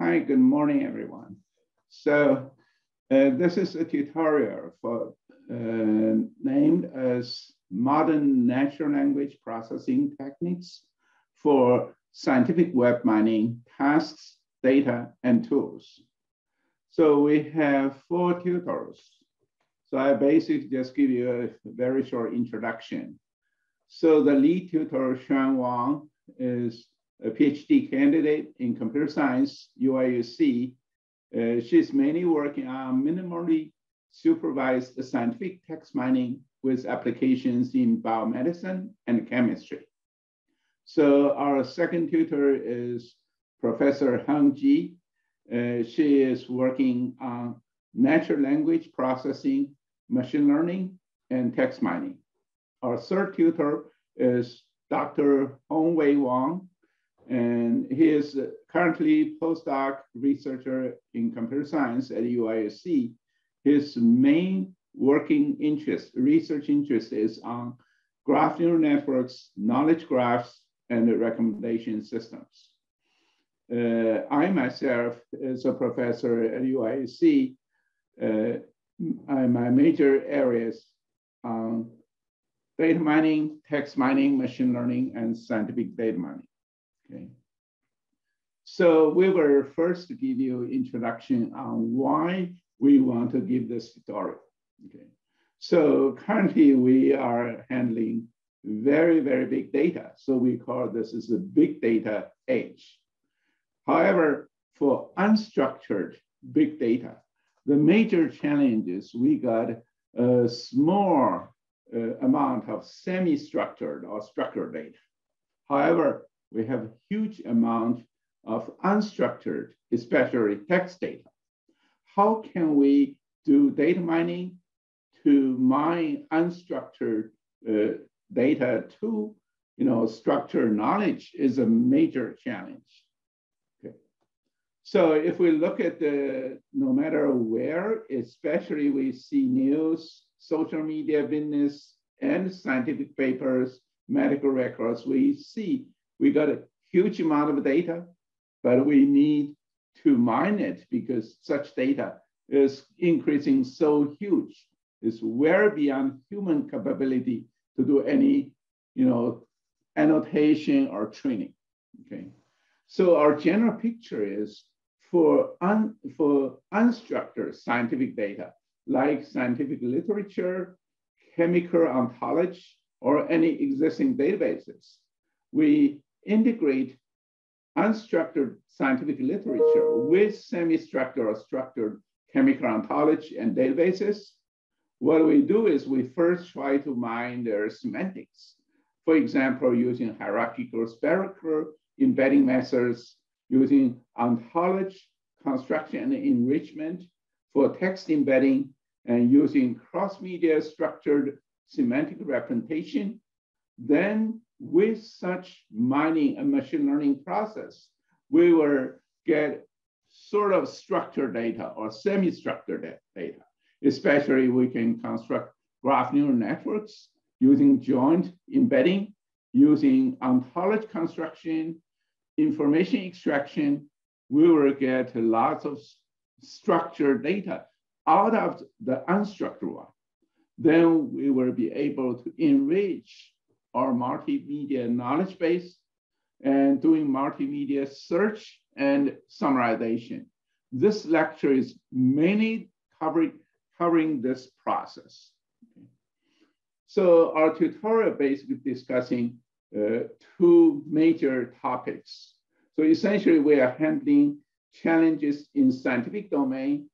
Hi, good morning, everyone. So uh, this is a tutorial for uh, named as Modern Natural Language Processing Techniques for Scientific Web Mining Tasks, Data, and Tools. So we have four tutors. So I basically just give you a very short introduction. So the lead tutor, Xuan Wang, is a PhD candidate in computer science, UIUC. Uh, she's mainly working on minimally supervised scientific text mining with applications in biomedicine and chemistry. So our second tutor is Professor Heng Ji. Uh, she is working on natural language processing, machine learning, and text mining. Our third tutor is Dr. Hongwei Wang and he is currently postdoc researcher in computer science at UIUC. His main working interest, research interest is on graph neural networks, knowledge graphs, and recommendation systems. Uh, I myself, as a professor at UIUC, uh, my major areas on data mining, text mining, machine learning, and scientific data mining. Okay. So we will first give you introduction on why we want to give this tutorial. Okay. So currently we are handling very, very big data. So we call this is a big data age. However, for unstructured big data, the major challenge is we got a small uh, amount of semi-structured or structured data. However, we have a huge amount of unstructured, especially text data. How can we do data mining to mine unstructured uh, data to you know, structure knowledge is a major challenge. Okay. So if we look at the, no matter where, especially we see news, social media business, and scientific papers, medical records, we see we got a huge amount of data, but we need to mine it because such data is increasing so huge. It's well beyond human capability to do any, you know, annotation or training. Okay. So our general picture is for, un, for unstructured scientific data, like scientific literature, chemical ontology, or any existing databases, we integrate unstructured scientific literature with semi-structured or structured chemical ontology and databases. What we do is we first try to mine their semantics. For example, using hierarchical spherical embedding methods, using ontology, construction, and enrichment for text embedding, and using cross-media structured semantic representation. Then with such mining and machine learning process, we will get sort of structured data or semi-structured data. Especially we can construct graph neural networks using joint embedding, using ontology construction, information extraction, we will get lots of structured data out of the unstructured one. Then we will be able to enrich our multimedia knowledge base and doing multimedia search and summarization. This lecture is mainly covering, covering this process. So our tutorial basically discussing uh, two major topics. So essentially we are handling challenges in scientific domain,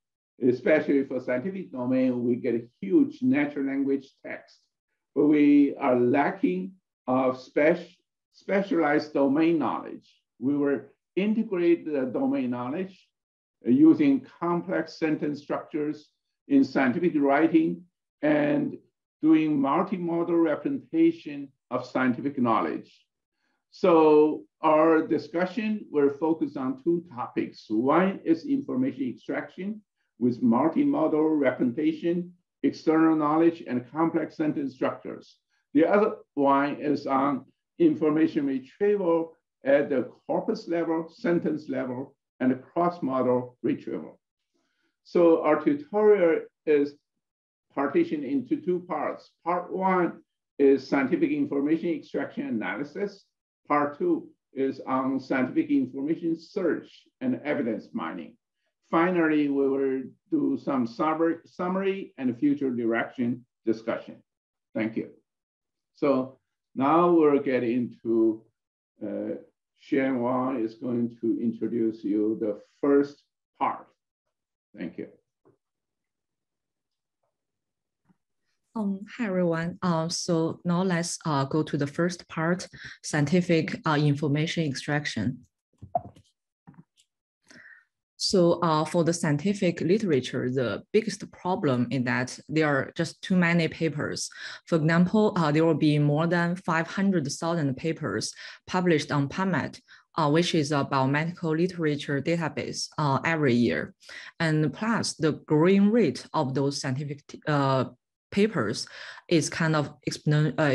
especially for scientific domain, we get a huge natural language text we are lacking of special, specialized domain knowledge. We will integrate the domain knowledge uh, using complex sentence structures in scientific writing and doing multimodal representation of scientific knowledge. So our discussion will focus on two topics. One is information extraction with multimodal representation external knowledge, and complex sentence structures. The other one is on information retrieval at the corpus level, sentence level, and cross-model retrieval. So our tutorial is partitioned into two parts. Part one is scientific information extraction analysis. Part two is on scientific information search and evidence mining. Finally, we will do some summary and future direction discussion. Thank you. So now we'll get into uh, Wang is going to introduce you the first part. Thank you. Um, hi everyone. Uh, so now let's uh, go to the first part, scientific uh, information extraction. So uh, for the scientific literature, the biggest problem is that there are just too many papers. For example, uh, there will be more than 500,000 papers published on PubMed, uh, which is a biomedical literature database uh, every year. And plus the growing rate of those scientific uh, papers is kind of uh,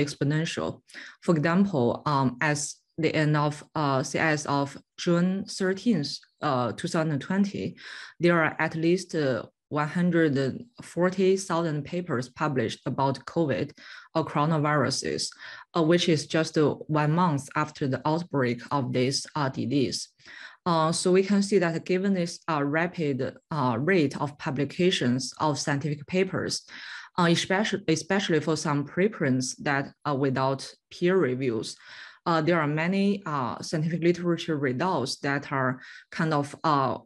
exponential. For example, um, as the end of uh, of June 13th, uh, 2020, there are at least uh, 140,000 papers published about COVID or coronaviruses, uh, which is just uh, one month after the outbreak of this uh, disease. Uh, so we can see that given this uh, rapid uh, rate of publications of scientific papers, especially, especially for some preprints that are without peer reviews, uh, there are many uh, scientific literature results that are kind of uh,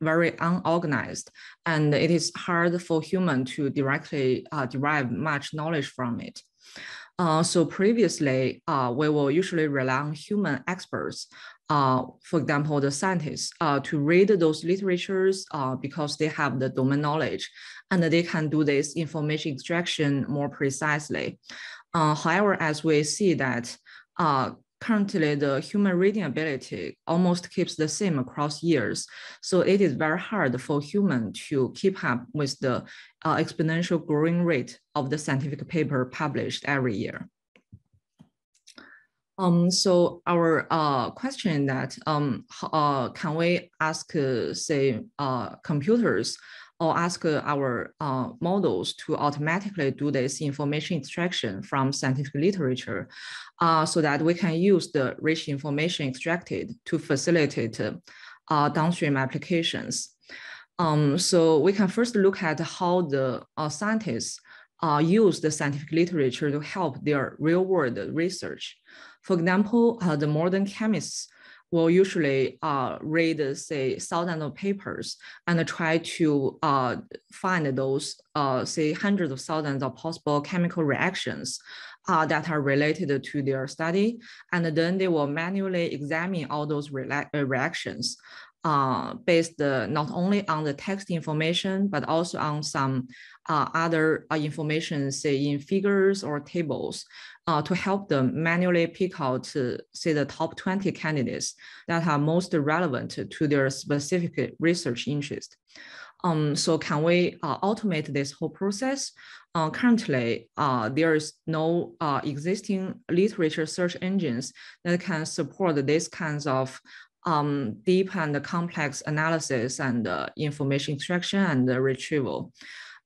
very unorganized, and it is hard for human to directly uh, derive much knowledge from it. Uh, so previously, uh, we will usually rely on human experts, for example, the scientists, to read those literatures because they have the domain knowledge and they can do this information extraction more precisely. however, as we see that uh, currently the human reading ability almost keeps the same across years. So it is very hard for human to keep up with the uh, exponential growing rate of the scientific paper published every year. Um, so our uh, question that um, uh, can we ask, uh, say, uh, computers or ask our uh, models to automatically do this information extraction from scientific literature uh, so that we can use the rich information extracted to facilitate uh, downstream applications. Um, so we can first look at how the uh, scientists uh, use the scientific literature to help their real world research. For example, uh, the modern chemists will usually uh, read, say, thousands of papers and try to uh, find those, uh, say, hundreds of thousands of possible chemical reactions uh, that are related to their study. And then they will manually examine all those re uh, reactions uh, based uh, not only on the text information, but also on some uh, other uh, information, say in figures or tables, uh, to help them manually pick out, say, the top 20 candidates that are most relevant to their specific research interest. Um, so can we uh, automate this whole process? Currently, there is no existing literature search engines that can support these kinds of um, deep and complex analysis and uh, information extraction and retrieval.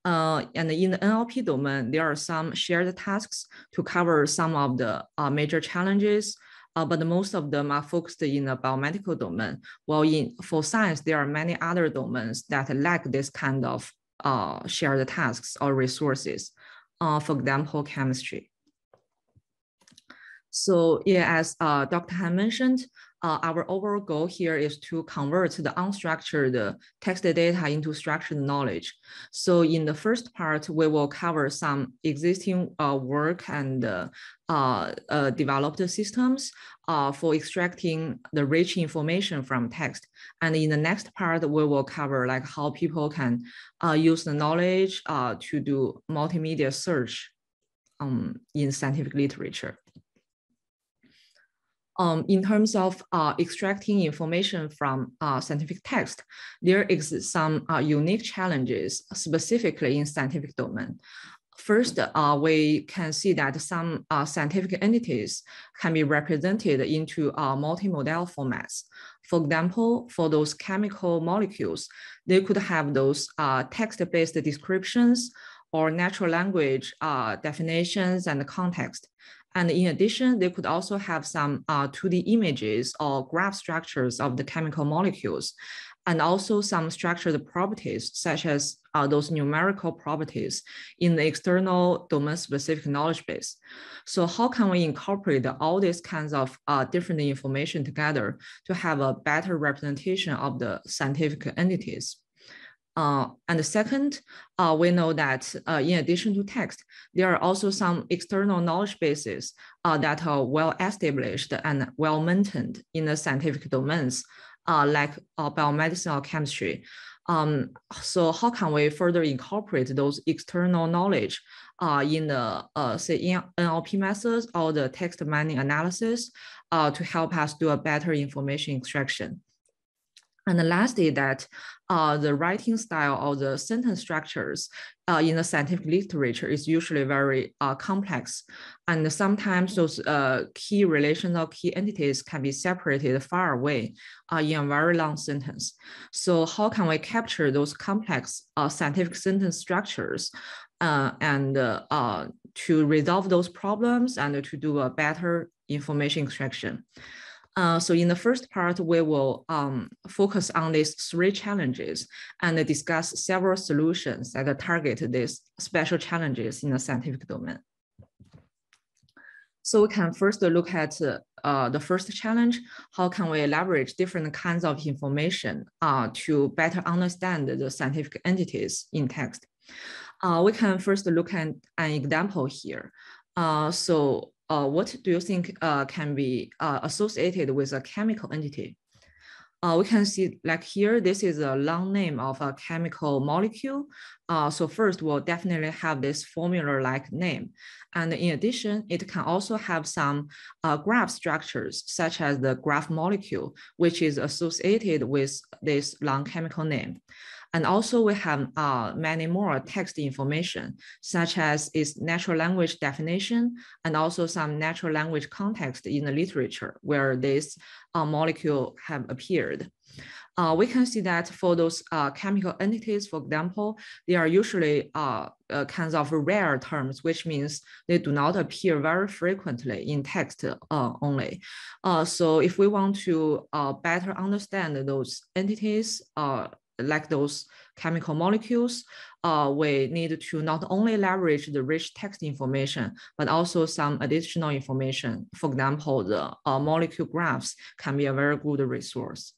Uh, and in the NLP domain, there are some shared tasks to cover some of the uh, major challenges, uh, but most of them are focused in the biomedical domain. While in for science, there are many other domains that lack this kind of uh, shared tasks or resources. Uh, for example, chemistry. So yeah, as uh, Dr. Han mentioned, uh, our overall goal here is to convert the unstructured text data into structured knowledge. So in the first part, we will cover some existing uh, work and uh, uh developed systems uh, for extracting the rich information from text. And in the next part, we will cover like how people can uh, use the knowledge to do multimedia search um, in scientific literature um, in terms of uh, extracting information from uh, scientific text, there exist some uh, unique challenges specifically in scientific domain. First, uh, we can see that some uh, scientific entities can be represented into uh, multimodal formats. For example, for those chemical molecules, they could have those uh, text-based descriptions or natural language uh, definitions and context. And in addition, they could also have some 2D uh, images or graph structures of the chemical molecules and also some structured properties such as uh, those numerical properties in the external domain-specific knowledge base. So how can we incorporate all these kinds of uh, different information together to have a better representation of the scientific entities? Uh, and the second, uh, we know that uh, in addition to text, there are also some external knowledge bases uh, that are well established and well maintained in the scientific domains uh, like uh, biomedicine or chemistry. Um, so how can we further incorporate those external knowledge in the say NLP methods or the text mining analysis to help us do a better information extraction? And lastly, that uh, the writing style or the sentence structures uh, in the scientific literature is usually very uh, complex. And sometimes those uh, key relations or key entities can be separated far away uh, in a very long sentence. So how can we capture those complex uh, scientific sentence structures and to resolve those problems and to do a better information extraction? Uh, so in the first part, we will um, focus on these three challenges and discuss several solutions that target these special challenges in the scientific domain. So we can first look at uh, the first challenge, how can we leverage different kinds of information uh, to better understand the scientific entities in text? Uh, we can first look at an example here. Uh, so uh, what do you think uh, can be uh, associated with a chemical entity? Uh, we can see like here, this is a long name of a chemical molecule. Uh, so first we'll definitely have this formula-like name. And in addition, it can also have some uh, graph structures, such as the graph molecule, which is associated with this long chemical name. And also we have uh, many more text information, such as its natural language definition, and also some natural language context in the literature where this uh, molecule have appeared. Uh, we can see that for those uh, chemical entities, for example, they are usually uh, uh kinds of rare terms, which means they do not appear very frequently in text uh, only. Uh, so if we want to better understand those entities, like those chemical molecules, uh, we need to not only leverage the rich text information, but also some additional information. For example, the uh, molecule graphs can be a very good resource.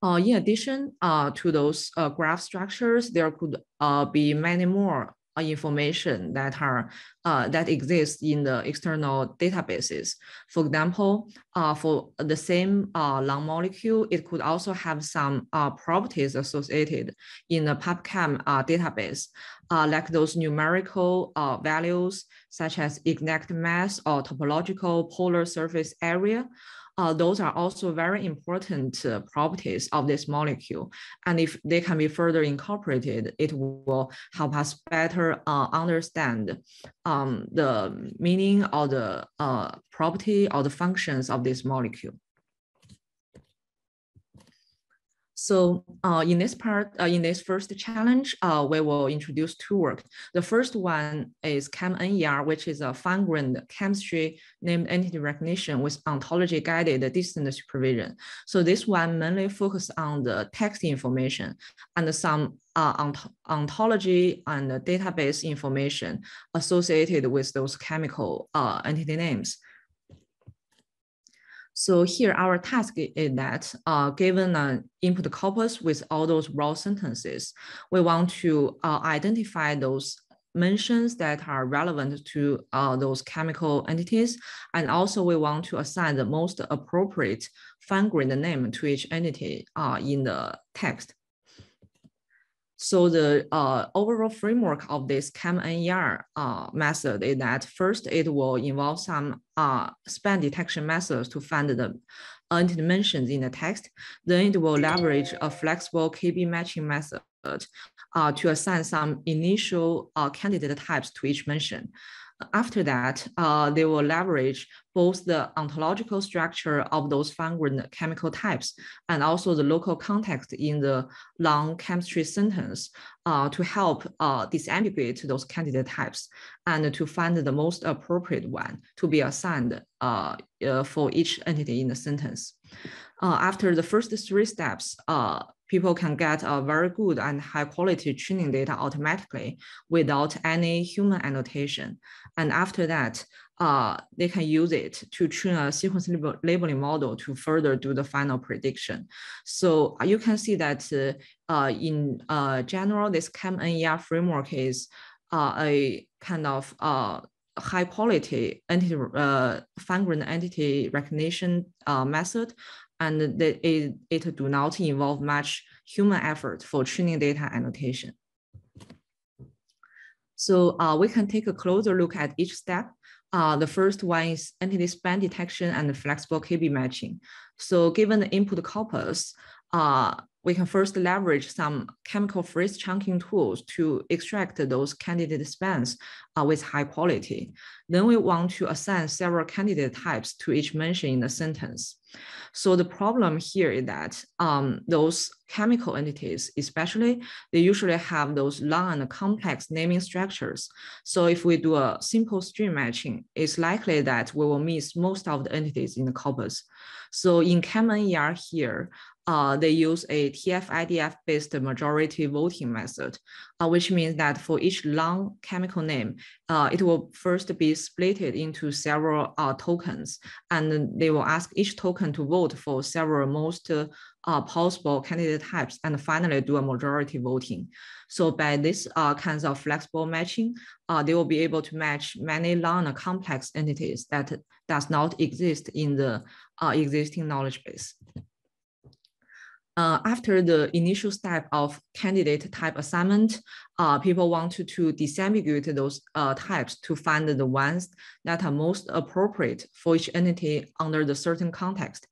Uh, in addition uh, to those uh, graph structures, there could uh, be many more information that are uh, that exists in the external databases. For example, uh, for the same uh, long molecule, it could also have some uh, properties associated in the PubChem uh, database, like those numerical values such as exact mass or topological polar surface area, uh, those are also very important uh, properties of this molecule. And if they can be further incorporated, it will help us better uh, understand um, the meaning or the uh, property or the functions of this molecule. So uh, in this part, uh, in this first challenge, uh, we will introduce two work. The first one is ChemNER, which is a fine-grained chemistry named entity recognition with ontology-guided distant supervision. So this one mainly focuses on the text information and some uh, ont ontology and database information associated with those chemical uh, entity names. So here our task is that uh, given an input corpus with all those raw sentences, we want to uh, identify those mentions that are relevant to uh, those chemical entities. And also we want to assign the most appropriate fine-grained name to each entity uh, in the text. So the uh, overall framework of this ChemNER uh, method is that first it will involve some uh, span detection methods to find the dimensions in the text. Then it will leverage a flexible KB matching method uh, to assign some initial uh, candidate types to each mention. After that, uh, they will leverage both the ontological structure of those fine-grained chemical types and also the local context in the long chemistry sentence uh, to help uh, disambiguate those candidate types and to find the most appropriate one to be assigned uh, uh, for each entity in the sentence. Uh, after the first three steps, people can get a very good and high quality training data automatically without any human annotation. And after that, uh, they can use it to train a sequence labeling model to further do the final prediction. So uh, you can see that uh, uh, in uh, general, this ChemNER framework is uh, a kind of high quality entity, fine-grained entity recognition method and that it, it do not involve much human effort for training data annotation. So uh, we can take a closer look at each step. Uh, the first one is entity span detection and flexible KB matching. So given the input corpus, uh, we can first leverage some chemical phrase chunking tools to extract those candidate spans uh, with high quality. Then we want to assign several candidate types to each mention in the sentence. So the problem here is that um, those chemical entities, especially, they usually have those long and complex naming structures. So if we do a simple string matching, it's likely that we will miss most of the entities in the corpus. So in ChemNER here, uh, they use a TF-IDF based majority voting method, uh, which means that for each long chemical name, uh, it will first be split into several uh, tokens, and they will ask each token to vote for several most uh, possible candidate types, and finally do a majority voting. So by this uh, kinds of flexible matching, they will be able to match many long and complex entities that does not exist in the existing knowledge base. Uh, after the initial step of candidate type assignment, uh, people want to, to disambiguate those uh, types to find the ones that are most appropriate for each entity under the certain context.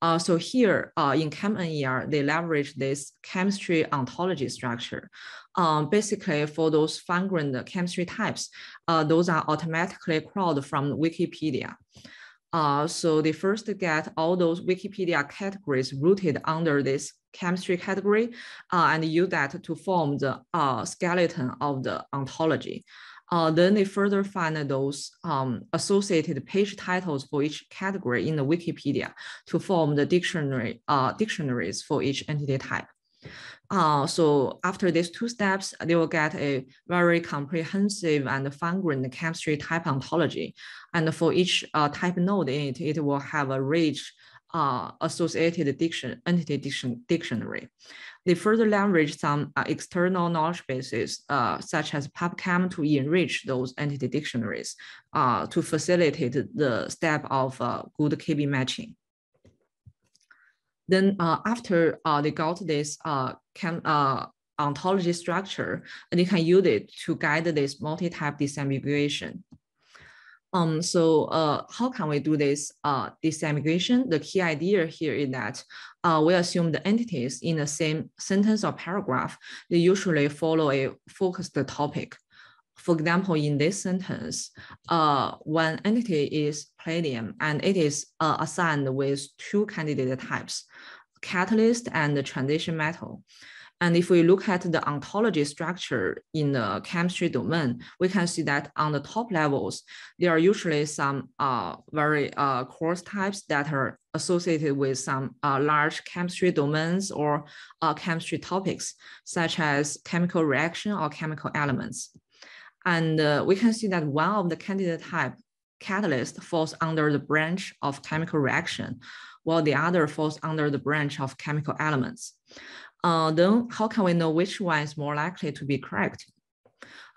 Uh, so here uh, in ChemNER, they leverage this chemistry ontology structure. Um, basically, for those fine-grained chemistry types, uh, those are automatically crawled from Wikipedia. Uh, so they first get all those Wikipedia categories rooted under this chemistry category uh, and use that to form the uh, skeleton of the ontology. Uh, then they further find those um, associated page titles for each category in the Wikipedia to form the dictionary uh, dictionaries for each entity type. Uh, so after these two steps, they will get a very comprehensive and fine-grained chemistry type ontology. And for each uh, type node in it, it will have a rich uh, associated diction, entity diction, dictionary. They further leverage some uh, external knowledge bases, uh, such as PubChem to enrich those entity dictionaries uh, to facilitate the step of uh, good KB matching. Then uh, after uh, they got this uh, uh, ontology structure, they can use it to guide this multi-type disambiguation. Um, so uh, how can we do this uh, disambiguation? The key idea here is that uh, we assume the entities in the same sentence or paragraph, they usually follow a focused topic. For example, in this sentence, uh, one entity is palladium and it is uh, assigned with two candidate types, catalyst and transition metal. And if we look at the ontology structure in the chemistry domain, we can see that on the top levels, there are usually some uh, very uh, coarse types that are associated with some uh, large chemistry domains or uh, chemistry topics, such as chemical reaction or chemical elements. And uh, we can see that one of the candidate type catalyst falls under the branch of chemical reaction, while the other falls under the branch of chemical elements. Uh, then how can we know which one is more likely to be correct?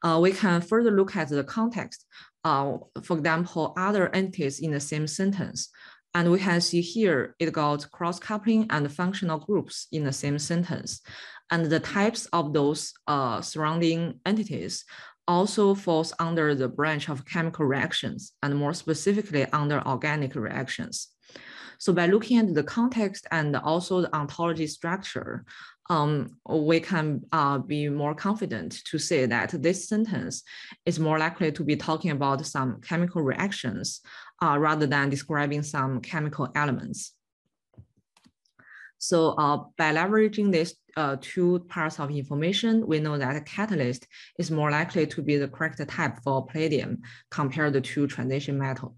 Uh, we can further look at the context. Uh, for example, other entities in the same sentence. And we can see here it got cross-coupling and functional groups in the same sentence. And the types of those uh, surrounding entities also falls under the branch of chemical reactions and more specifically under organic reactions. So by looking at the context and also the ontology structure, um, we can uh, be more confident to say that this sentence is more likely to be talking about some chemical reactions uh, rather than describing some chemical elements. So uh, by leveraging these uh, two parts of information, we know that catalyst is more likely to be the correct type for palladium compared to transition metal.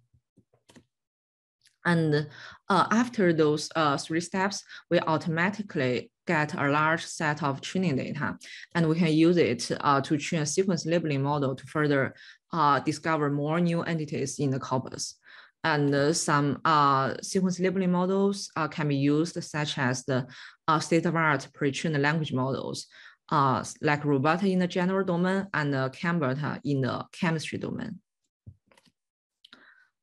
And uh, after those uh, three steps, we automatically get a large set of training data, and we can use it uh, to train a sequence labeling model to further uh, discover more new entities in the corpus. And uh, some uh, sequence labeling models can be used, such as the state-of-art pre-trained language models, like RoBERTa in the general domain and ChemBERTA in the chemistry domain.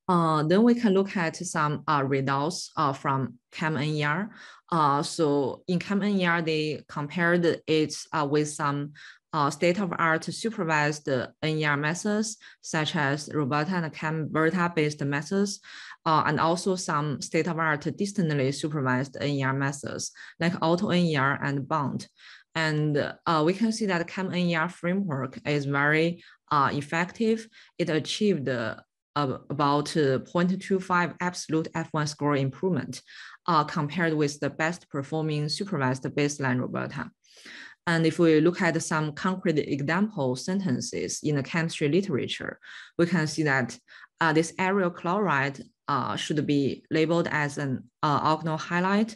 Uh, then we can look at some uh, results uh, from ChemNER. Uh, so in ChemNER, they compared it uh, with some uh, state-of-art supervised NER methods, such as RoBERTa and ChemBERTa-based methods, uh, and also some state-of-art distantly supervised NER methods, like AutoNER and Bond. And uh, we can see that ChemNER framework is very uh, effective. It achieved uh, about 0.25 absolute F1 score improvement uh, compared with the best performing supervised baseline RoBERTa. And if we look at some concrete example sentences in the chemistry literature, we can see that uh, this aryl chloride uh, should be labeled as an uh, halide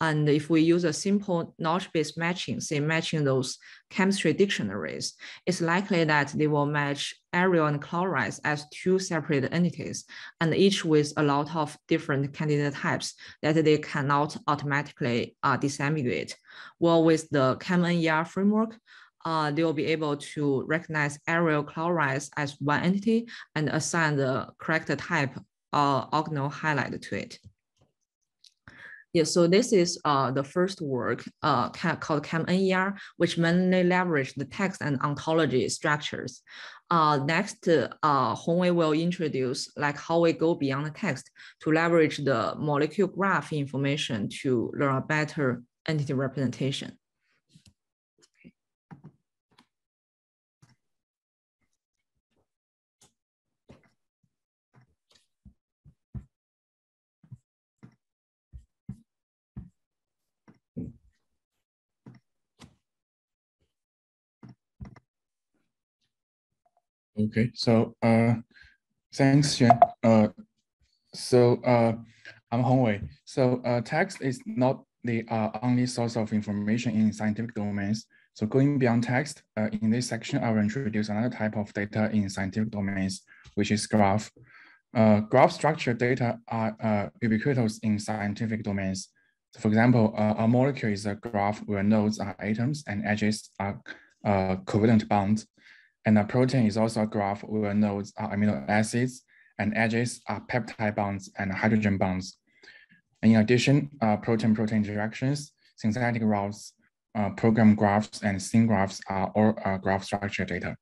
and if we use a simple notch-based matching, say matching those chemistry dictionaries, it's likely that they will match aryl and chlorides as two separate entities, and each with a lot of different candidate types that they cannot automatically uh, disambiguate. Well, with the ChemNER framework, uh, they will be able to recognize aryl chlorides as one entity and assign the correct type uh, organohalide to it. Yeah, so this is uh, the first work uh, called ChemNER, which mainly leverage the text and ontology structures. Uh, next, uh, Hongwei will introduce like how we go beyond the text to leverage the molecule graph information to learn a better entity representation. Okay, so uh, thanks, Xuan. Uh, so uh, I'm Hongwei. So uh, text is not the uh, only source of information in scientific domains. So going beyond text, uh, in this section, I will introduce another type of data in scientific domains, which is graph. Uh, graph structured data are uh, ubiquitous in scientific domains. So for example, uh, a molecule is a graph where nodes are atoms and edges are uh, covalent bonds. And a protein is also a graph where nodes are amino acids and edges are peptide bonds and hydrogen bonds. And in addition, uh, protein-protein interactions, synthetic routes, uh, program graphs, and scene graphs are all uh, graph structure data.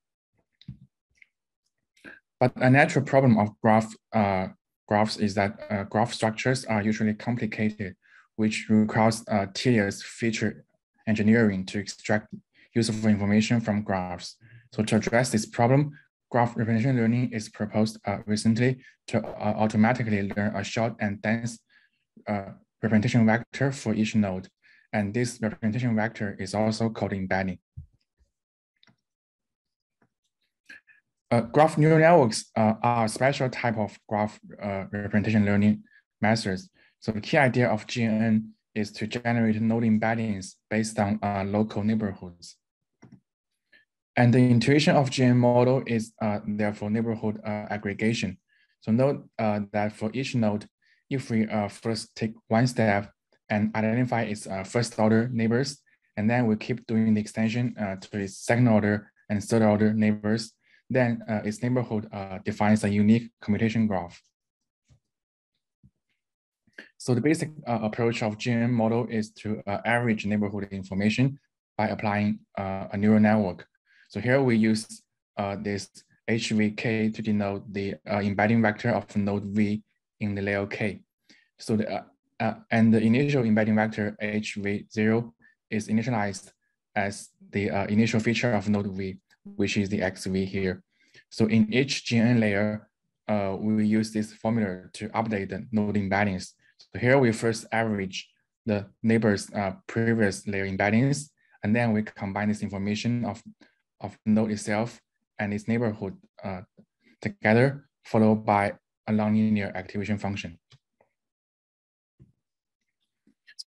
But a natural problem of graph uh, graphs is that uh, graph structures are usually complicated, which requires uh, tedious feature engineering to extract useful information from graphs. So to address this problem, graph representation learning is proposed uh, recently to uh, automatically learn a short and dense uh, representation vector for each node. And this representation vector is also called embedding. Uh, graph neural networks uh, are a special type of graph uh, representation learning methods. So the key idea of GNN is to generate node embeddings based on local neighborhoods. And the intuition of GNN model is uh, therefore neighborhood uh, aggregation. So note uh, that for each node, if we uh, first take one step and identify its uh, first order neighbors, and then we keep doing the extension uh, to its second order and third order neighbors, then its neighborhood defines a unique computation graph. So the basic approach of GNN model is to average neighborhood information by applying a neural network. So here we use uh, this HVK to denote the uh, embedding vector of node V in the layer K. So the, uh, uh and the initial embedding vector HV0 is initialized as the uh, initial feature of node V, which is the XV here. So in each GNN layer, uh, we use this formula to update the node embeddings. So here we first average the neighbor's previous layer embeddings, and then we combine this information of, of node itself and its neighborhood uh, together, followed by a nonlinear activation function.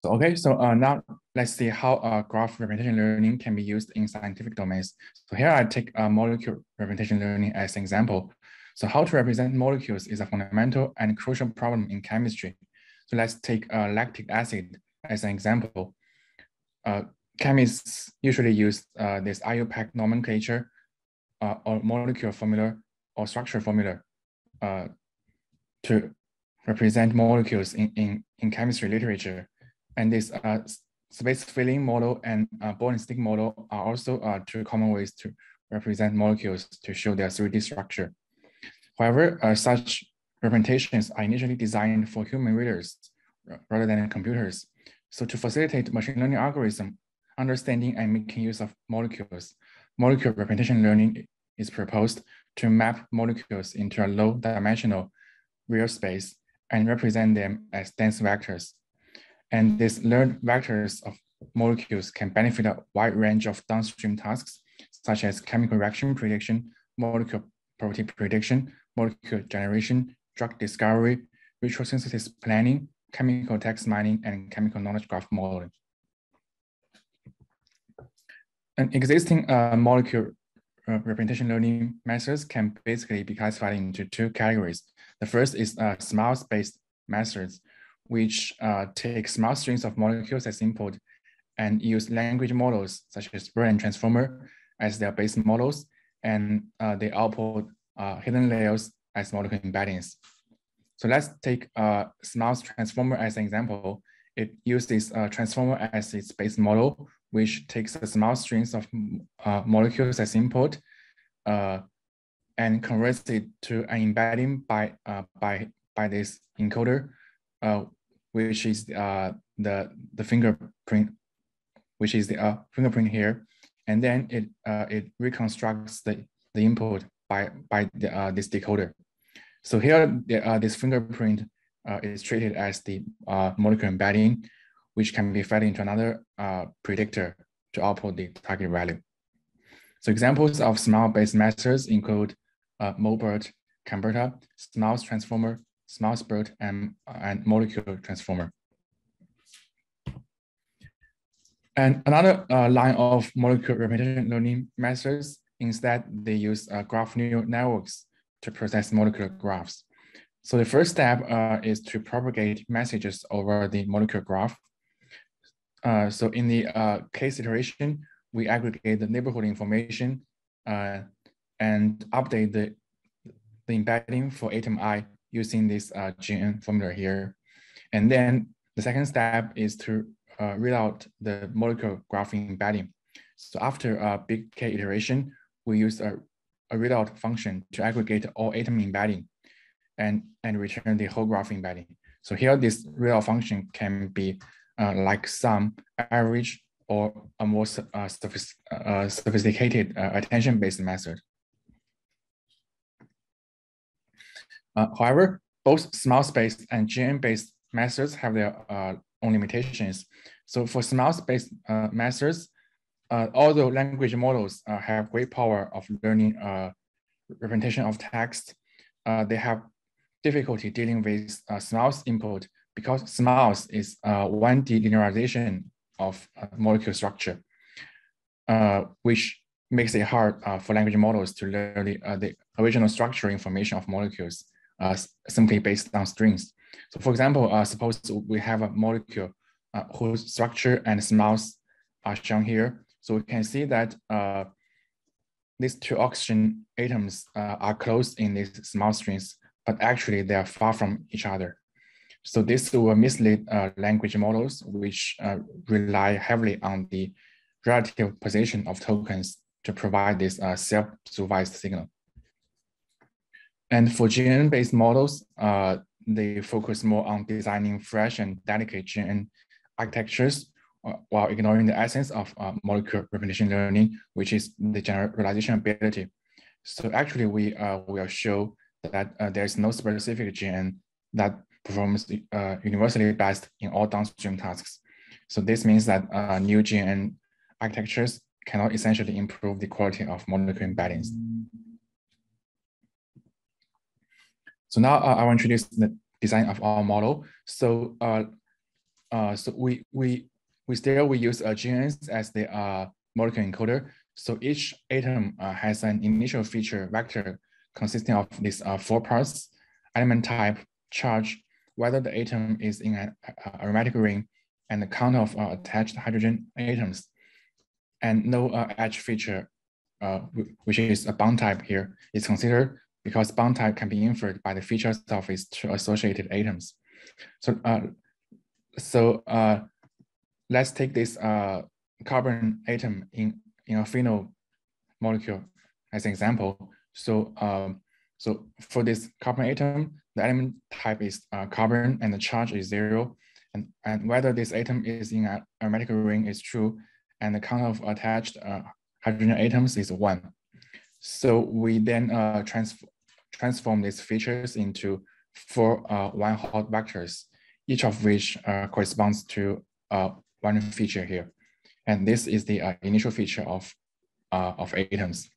So, okay, so uh, now let's see how uh, graph representation learning can be used in scientific domains. So here I take uh, molecule representation learning as an example. So how to represent molecules is a fundamental and crucial problem in chemistry. So let's take uh, lactic acid as an example. Uh, chemists usually use uh, this IUPAC nomenclature uh, or molecule formula or structure formula uh, to represent molecules in, in, in chemistry literature. And this uh, space filling model and uh, ball and stick model are also uh, two common ways to represent molecules to show their 3D structure. However, uh, such representations are initially designed for human readers rather than computers. So to facilitate machine learning algorithm understanding and making use of molecules, molecule representation learning is proposed to map molecules into a low dimensional real space and represent them as dense vectors. And these learned vectors of molecules can benefit a wide range of downstream tasks, such as chemical reaction prediction, molecule property prediction, molecule generation, drug discovery, virtual synthesis planning, chemical text mining, and chemical knowledge graph modeling. An existing uh, molecule uh, representation learning methods can basically be classified into two categories. The first is uh, smiles-based methods, which uh, take smiles strings of molecules as input and use language models such as BERT transformer as their base models, and uh, they output uh, hidden layers as molecule embeddings. So let's take uh, Smiles transformer as an example. It uses a transformer as its base model, which takes a smiles strings of uh, molecules as input uh, and converts it to an embedding by, uh, by, by this encoder, uh, which is uh, the, the fingerprint, which is the uh, fingerprint here. And then it, it reconstructs the, the input by, by the, this decoder. So here, the, this fingerprint is treated as the molecular embedding, which can be fed into another uh, predictor to output the target value. So examples of smile-based methods include uh, MolBERT, ChemBERTa, Smiles transformer, Smiles BERT, and, and molecule transformer. And another uh, line of molecular representation learning methods, instead they use uh, graph neural networks to process molecular graphs. So the first step uh, is to propagate messages over the molecular graph. Uh, so in the uh, case iteration, we aggregate the neighborhood information uh, and update the, the embedding for atom I using this uh, GNN formula here. And then the second step is to uh, read out the molecular graph embedding. So after a big K iteration, we use a a readout function to aggregate all atom embedding and, and return the whole graph embedding. So here, this readout function can be uh, like some average, or a more uh, uh, sophisticated uh, attention-based method. Uh, however, both smiles-based and GNN-based methods have their own limitations. So for smiles-based methods, uh, although language models have great power of learning representation of text, they have difficulty dealing with uh, smiles input because smiles is uh, 1D linearization of uh, molecule structure, uh, which makes it hard uh, for language models to learn the, the original structure information of molecules simply based on strings. So for example, suppose we have a molecule whose structure and smiles are shown here. So we can see that uh, these two oxygen atoms uh, are close in these smiles strings, but actually they are far from each other. So this will mislead uh, language models, which uh, rely heavily on the relative position of tokens to provide this uh, self-supervised signal. And for GNN-based models, uh, they focus more on designing fresh and delicate GNN architectures uh, while ignoring the essence of uh, molecular representation learning, which is the generalization ability. So actually, we will show that there is no specific GNN that performs uh, universally best in all downstream tasks. So this means that uh, new GNN architectures cannot essentially improve the quality of molecular embeddings. So now uh, I will introduce the design of our model. So uh, uh, so we we we still we use uh, as the uh, molecular encoder. So each atom uh, has an initial feature vector consisting of these uh, four parts: element type, charge, whether the atom is in an aromatic ring, and the count of uh, attached hydrogen atoms, and no uh, edge feature, uh, which is a bond type here, is considered because bond type can be inferred by the features of its two associated atoms. So, uh, so uh, let's take this uh, carbon atom in, in a phenol molecule as an example. So, um, so for this carbon atom, the element type is uh, carbon and the charge is zero. And, and whether this atom is in an aromatic ring is true, and the count of attached uh, hydrogen atoms is one. So we then uh, transfer transform these features into four uh, one-hot vectors, each of which uh, corresponds to uh, one feature here. And this is the initial feature of, of atoms.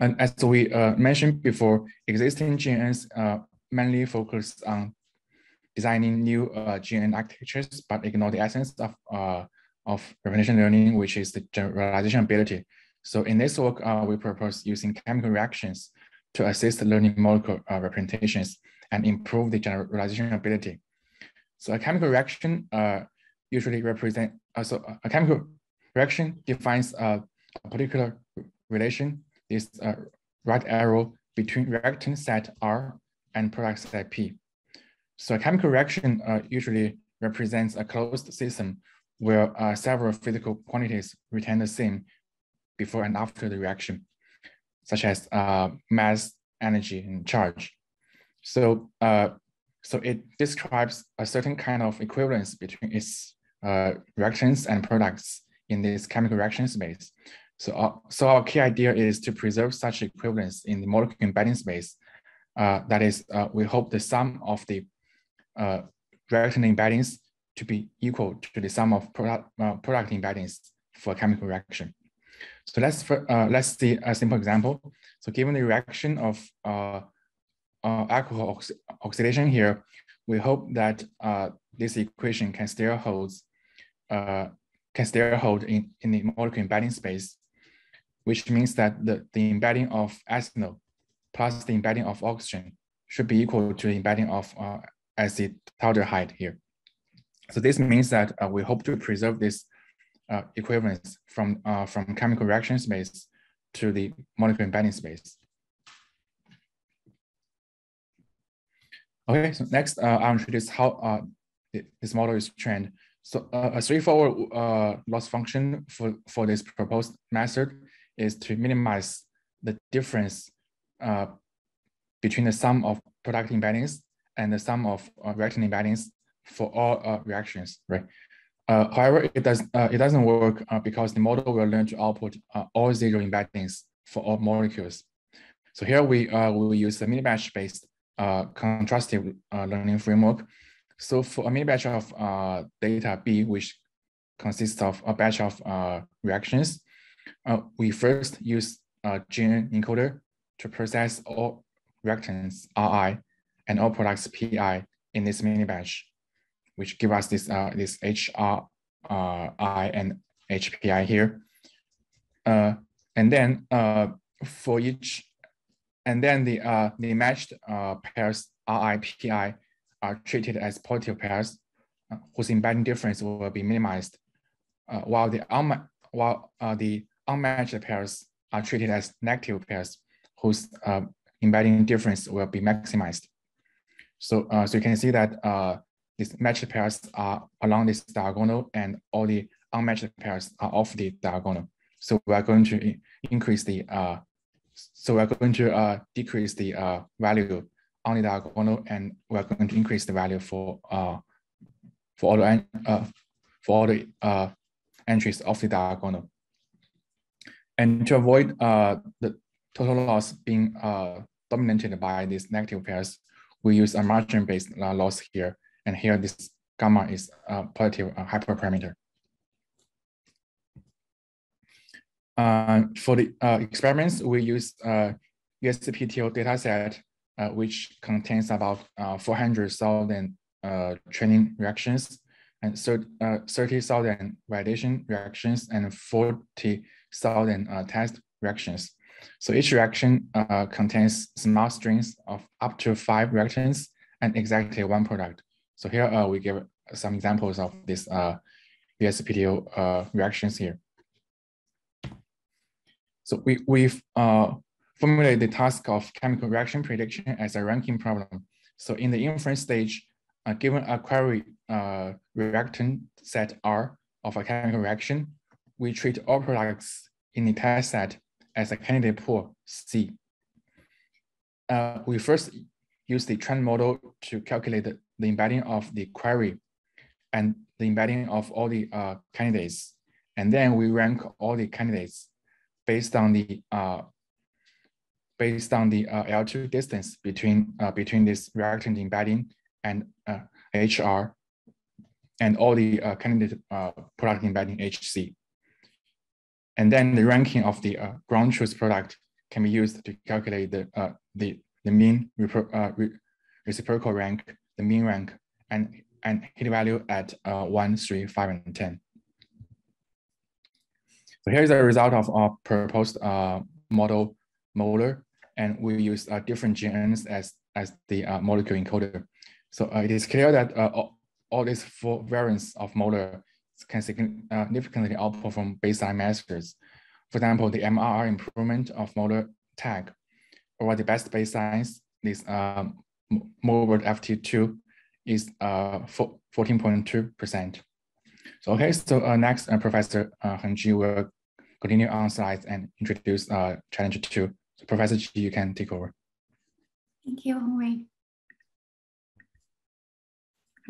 And as we uh, mentioned before, existing GNNs uh, mainly focus on designing new uh, GNN architectures, but ignore the essence of, uh, of representation learning, which is the generalization ability. So in this work, uh, we propose using chemical reactions to assist learning molecular uh, representations and improve the generalization ability. So a chemical reaction uh, usually represent, so a chemical reaction defines a particular relation, this uh, right arrow between reactant set R and product set P. So a chemical reaction uh, usually represents a closed system where uh, several physical quantities retain the same before and after the reaction, such as uh, mass, energy, and charge. So, uh, so it describes a certain kind of equivalence between its uh, reactions and products in this chemical reaction space. So, uh, so our key idea is to preserve such equivalence in the molecular embedding space. Uh, that is, uh, we hope the sum of the uh, reaction embeddings to be equal to the sum of product, uh, product embeddings for a chemical reaction. So let's uh, let's see a simple example. So given the reaction of alcohol ox oxidation here, we hope that this equation can still hold can still hold in, in the molecular embedding space, which means that the, the embedding of ethanol plus the embedding of oxygen should be equal to the embedding of uh, acetaldehyde here. So this means that uh, we hope to preserve this uh, equivalence from, uh, from chemical reaction space to the molecular embedding space. Okay, so next uh, I'll introduce how uh, this model is trained. So uh, a straightforward loss function for, for this proposed method is to minimize the difference uh, between the sum of product embeddings and the sum of uh, reactant embeddings for all uh, reactions, right? Uh, however, it does uh, it doesn't work uh, because the model will learn to output uh, all zero embeddings for all molecules. So here we uh, will use the mini batch based uh, contrastive learning framework. So for a mini batch of data B, which consists of a batch of reactions, we first use a gene encoder to process all reactants RI and all products PI in this mini batch which give us this uh, this HRI and HPI here. Uh, and then uh, for each, and then the uh, the matched uh, pairs RIPI are treated as positive pairs uh, whose embedding difference will be minimized, uh, while the unma while uh, the unmatched pairs are treated as negative pairs whose uh, embedding difference will be maximized. So, uh, so you can see that uh, these matched pairs are along this diagonal and all the unmatched pairs are off the diagonal. So we are going to increase the, uh, so we're going to uh, decrease the uh, value on the diagonal and we're going to increase the value for, uh, for all the uh, for all the uh, entries of the diagonal. And to avoid uh, the total loss being uh, dominated by these negative pairs, we use a margin-based uh, loss here. And here this gamma is a positive hyperparameter. Uh, for the uh, experiments, we use uh, USPTO dataset, uh, which contains about uh, 400,000 uh, training reactions and 30,000 validation reactions and 40,000 uh, test reactions. So each reaction uh, contains smiles strings of up to five reactions and exactly one product. So here uh, we give some examples of these uh, USPTO uh, reactions here. So we, we've uh, formulated the task of chemical reaction prediction as a ranking problem. So in the inference stage, uh, given a query reactant set R of a chemical reaction, we treat all products in the test set as a candidate pool C. Uh, we first use the trend model to calculate the, embedding of the query and the embedding of all the uh, candidates. And then we rank all the candidates based on the uh, based on the uh, L2 distance between uh, between this reactant embedding and HR uh, and all the candidate product embedding HC. And then the ranking of the ground truth product can be used to calculate the, the, the mean reciprocal rank, the mean rank, and, and hit value at uh, 1, 3, 5, and 10. So here's the result of our proposed uh, model MolR, and we use uh, different GNNs as, as the uh, molecule encoder. So uh, it is clear that uh, all, all, these four variants of MolR can significantly outperform baseline methods. For example, the MRR improvement of MolR tag, or the best baselines, this um, MolBERT FT2 is uh, 14.2%. So okay, so uh, next uh, Professor uh, will continue on slides and introduce uh, challenge two. So Professor Ji, you can take over. Thank you, Hongwei.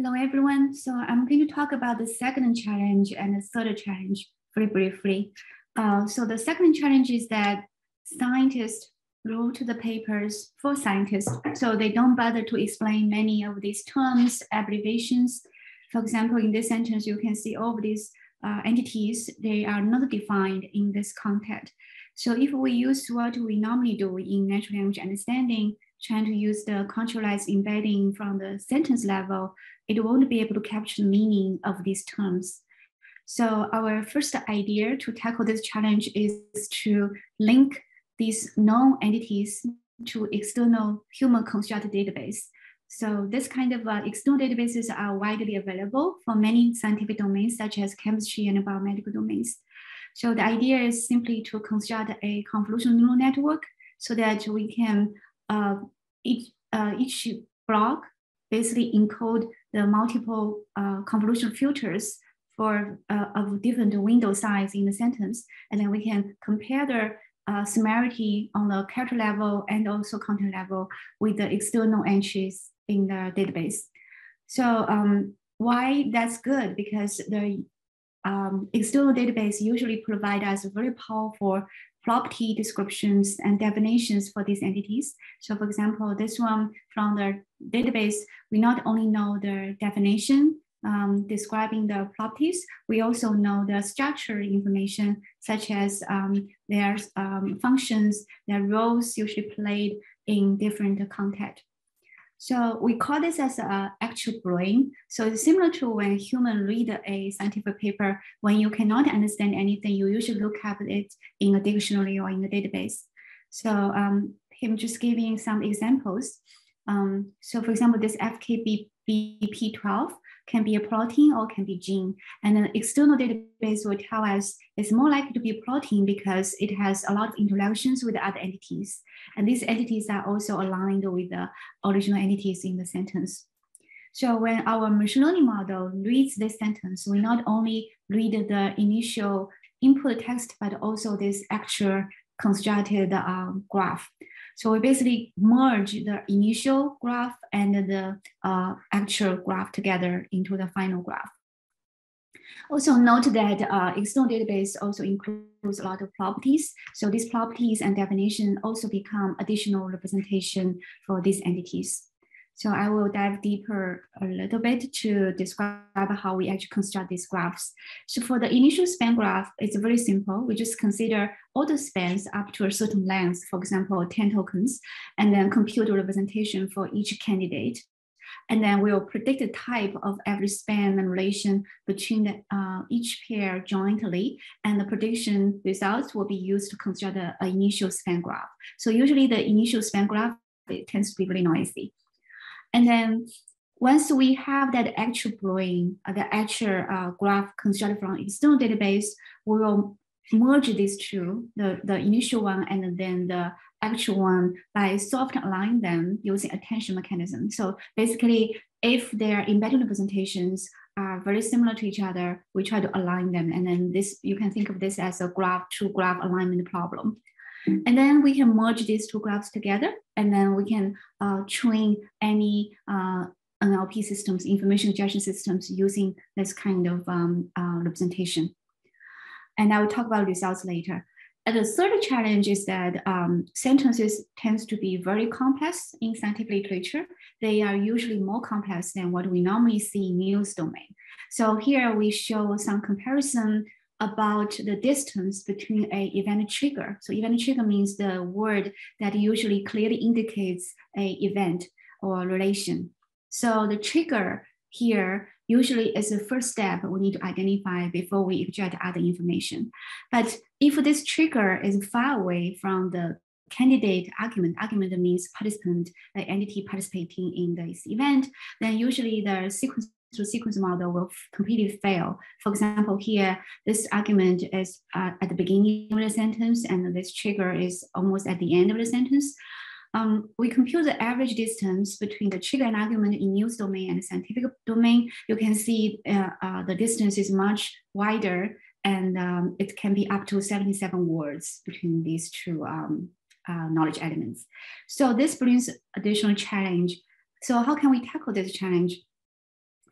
Hello, everyone. So I'm going to talk about the second challenge and the third challenge very briefly. Uh, so the second challenge is that scientists wrote the papers for scientists, so they don't bother to explain many of these terms, abbreviations. For example, in this sentence, you can see all of these uh, entities, they are not defined in this context. So if we use what we normally do in natural language understanding, trying to use the contextualized embedding from the sentence level, it won't be able to capture the meaning of these terms. So our first idea to tackle this challenge is to link these known entities to external human constructed database. So this kind of uh, external databases are widely available for many scientific domains, such as chemistry and biomedical domains. So the idea is simply to construct a convolutional neural network so that we can uh, each, uh, each block basically encode the multiple uh, convolution filters for uh, of different window size in the sentence, and then we can compare the uh, similarity on the character level and also content level with the external entries in the database. So um, why that's good? Because the um, external database usually provide us very powerful property descriptions and definitions for these entities. So for example, this one from the database, we not only know the definition um, describing the properties, we also know the structure information, such as um, their um, functions, their roles usually played in different context. So we call this as an actual brain. So it's similar to when human read a scientific paper, when you cannot understand anything, you usually look up it in a dictionary or in a database. So um, him just giving some examples. Um, so for example, this FKBP12, can be a protein or can be gene. And an external database will tell us it's more likely to be a protein because it has a lot of interactions with other entities. And these entities are also aligned with the original entities in the sentence. So when our machine learning model reads this sentence, we not only read the initial input text, but also this actual constructed um, graph. So we basically merge the initial graph and the uh, actual graph together into the final graph. Also note that uh, external database also includes a lot of properties. So these properties and definition also become additional representation for these entities. So I will dive deeper a little bit to describe how we actually construct these graphs. So for the initial span graph, it's very simple. We just consider all the spans up to a certain length, for example, 10 tokens, and then compute a representation for each candidate. And then we'll predict the type of every span and relation between the, uh, each pair jointly. And the prediction results will be used to construct the initial span graph. So usually the initial span graph it tends to be really noisy. And then once we have that actual brain, uh, the actual uh, graph constructed from external database, we will merge these two, the, the initial one and then the actual one by soft align them using attention mechanism. So basically, if their embedded representations are very similar to each other, we try to align them. And then this, you can think of this as a graph to graph alignment problem. And then we can merge these two graphs together, and then we can uh, train any uh, NLP systems, information extraction systems using this kind of um, uh, representation. And I will talk about results later. And the third challenge is that um, sentences tends to be very complex in scientific literature. They are usually more complex than what we normally see in news domain. So here we show some comparison about the distance between a event trigger. So event trigger means the word that usually clearly indicates a event or relation. So the trigger here usually is the first step we need to identify before we extract other information. But if this trigger is far away from the candidate argument, argument means participant, the entity participating in this event, then usually the sequence to sequence model will completely fail. For example, here, this argument is uh, at the beginning of the sentence and this trigger is almost at the end of the sentence. Um, we compute the average distance between the trigger and argument in news domain and scientific domain. You can see uh, uh, the distance is much wider and um, it can be up to 77 words between these two um, uh, knowledge elements. So this brings additional challenge. So how can we tackle this challenge?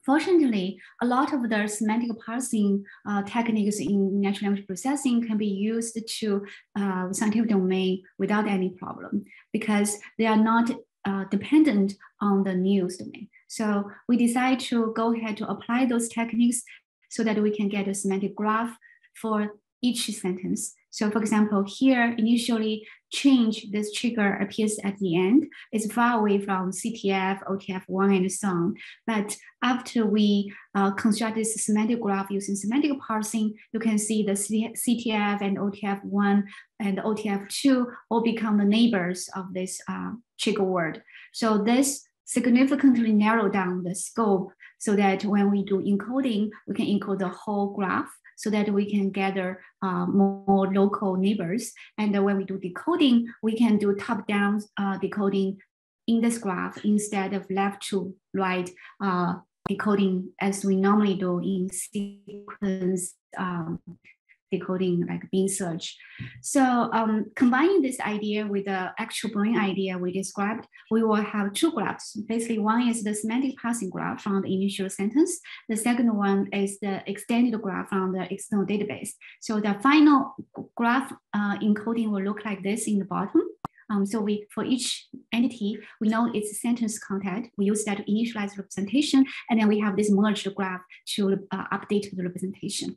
Fortunately, a lot of the semantic parsing uh, techniques in natural language processing can be used to uh, scientific domain without any problem because they are not uh, dependent on the news domain. So we decide to go ahead to apply those techniques so that we can get a semantic graph for each sentence. So for example, here initially change this trigger appears at the end. It's far away from CTF, OTF1 and so on. But after we uh, construct this semantic graph using semantic parsing, you can see the CTF and OTF1 and OTF2 all become the neighbors of this uh, trigger word. So this significantly narrow down the scope so that when we do encoding, we can encode the whole graph so that we can gather uh, more local neighbors. And when we do decoding, we can do top-down uh, decoding in this graph instead of left to right uh, decoding as we normally do in sequence um, decoding like beam search. So um, combining this idea with the actual brain idea we described, we will have two graphs. Basically, one is the semantic parsing graph from the initial sentence. The second one is the extended graph from the external database. So the final graph uh, encoding will look like this in the bottom. Um, so we, for each entity, we know its sentence content. We use that to initialize representation, and then we have this merged graph to uh, update the representation.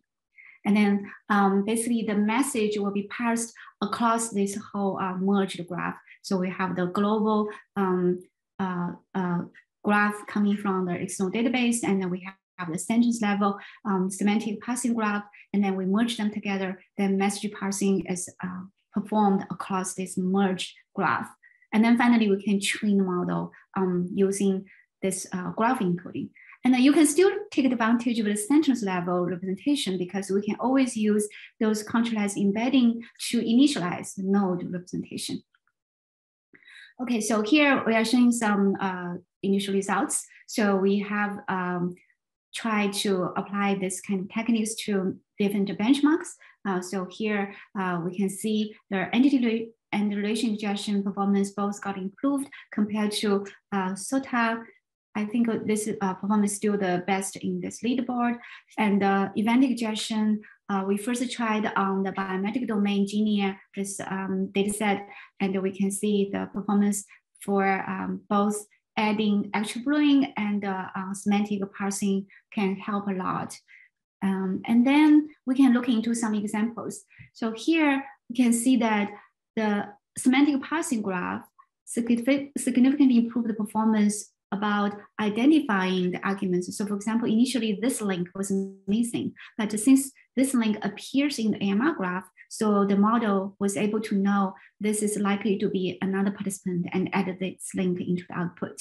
And then um, basically the message will be parsed across this whole uh, merged graph. So we have the global um, uh, uh, graph coming from the external database, and then we have have the sentence level um, semantic parsing graph, and then we merge them together. Then message parsing is uh, performed across this merged graph. And then finally, we can train the model um, using this uh, graph encoding. And you can still take advantage of the sentence level representation because we can always use those contrast embedding to initialize the node representation. Okay, so here we are showing some uh, initial results. So we have um, tried to apply this kind of techniques to different benchmarks. Uh, so here uh, we can see the entity and relation extraction performance both got improved compared to uh, SOTA. I think this uh, performance is still the best in this leaderboard. And uh, event extraction, uh, we first tried on the biomedical domain GENIA this um, data set, and we can see the performance for um, both adding actual brewing and uh, uh, semantic parsing can help a lot. Um, and then we can look into some examples. So here you can see that the semantic parsing graph significantly improved the performance about identifying the arguments. So for example, initially this link was missing, but since this link appears in the AMR graph, so the model was able to know this is likely to be another participant and add this link into the output.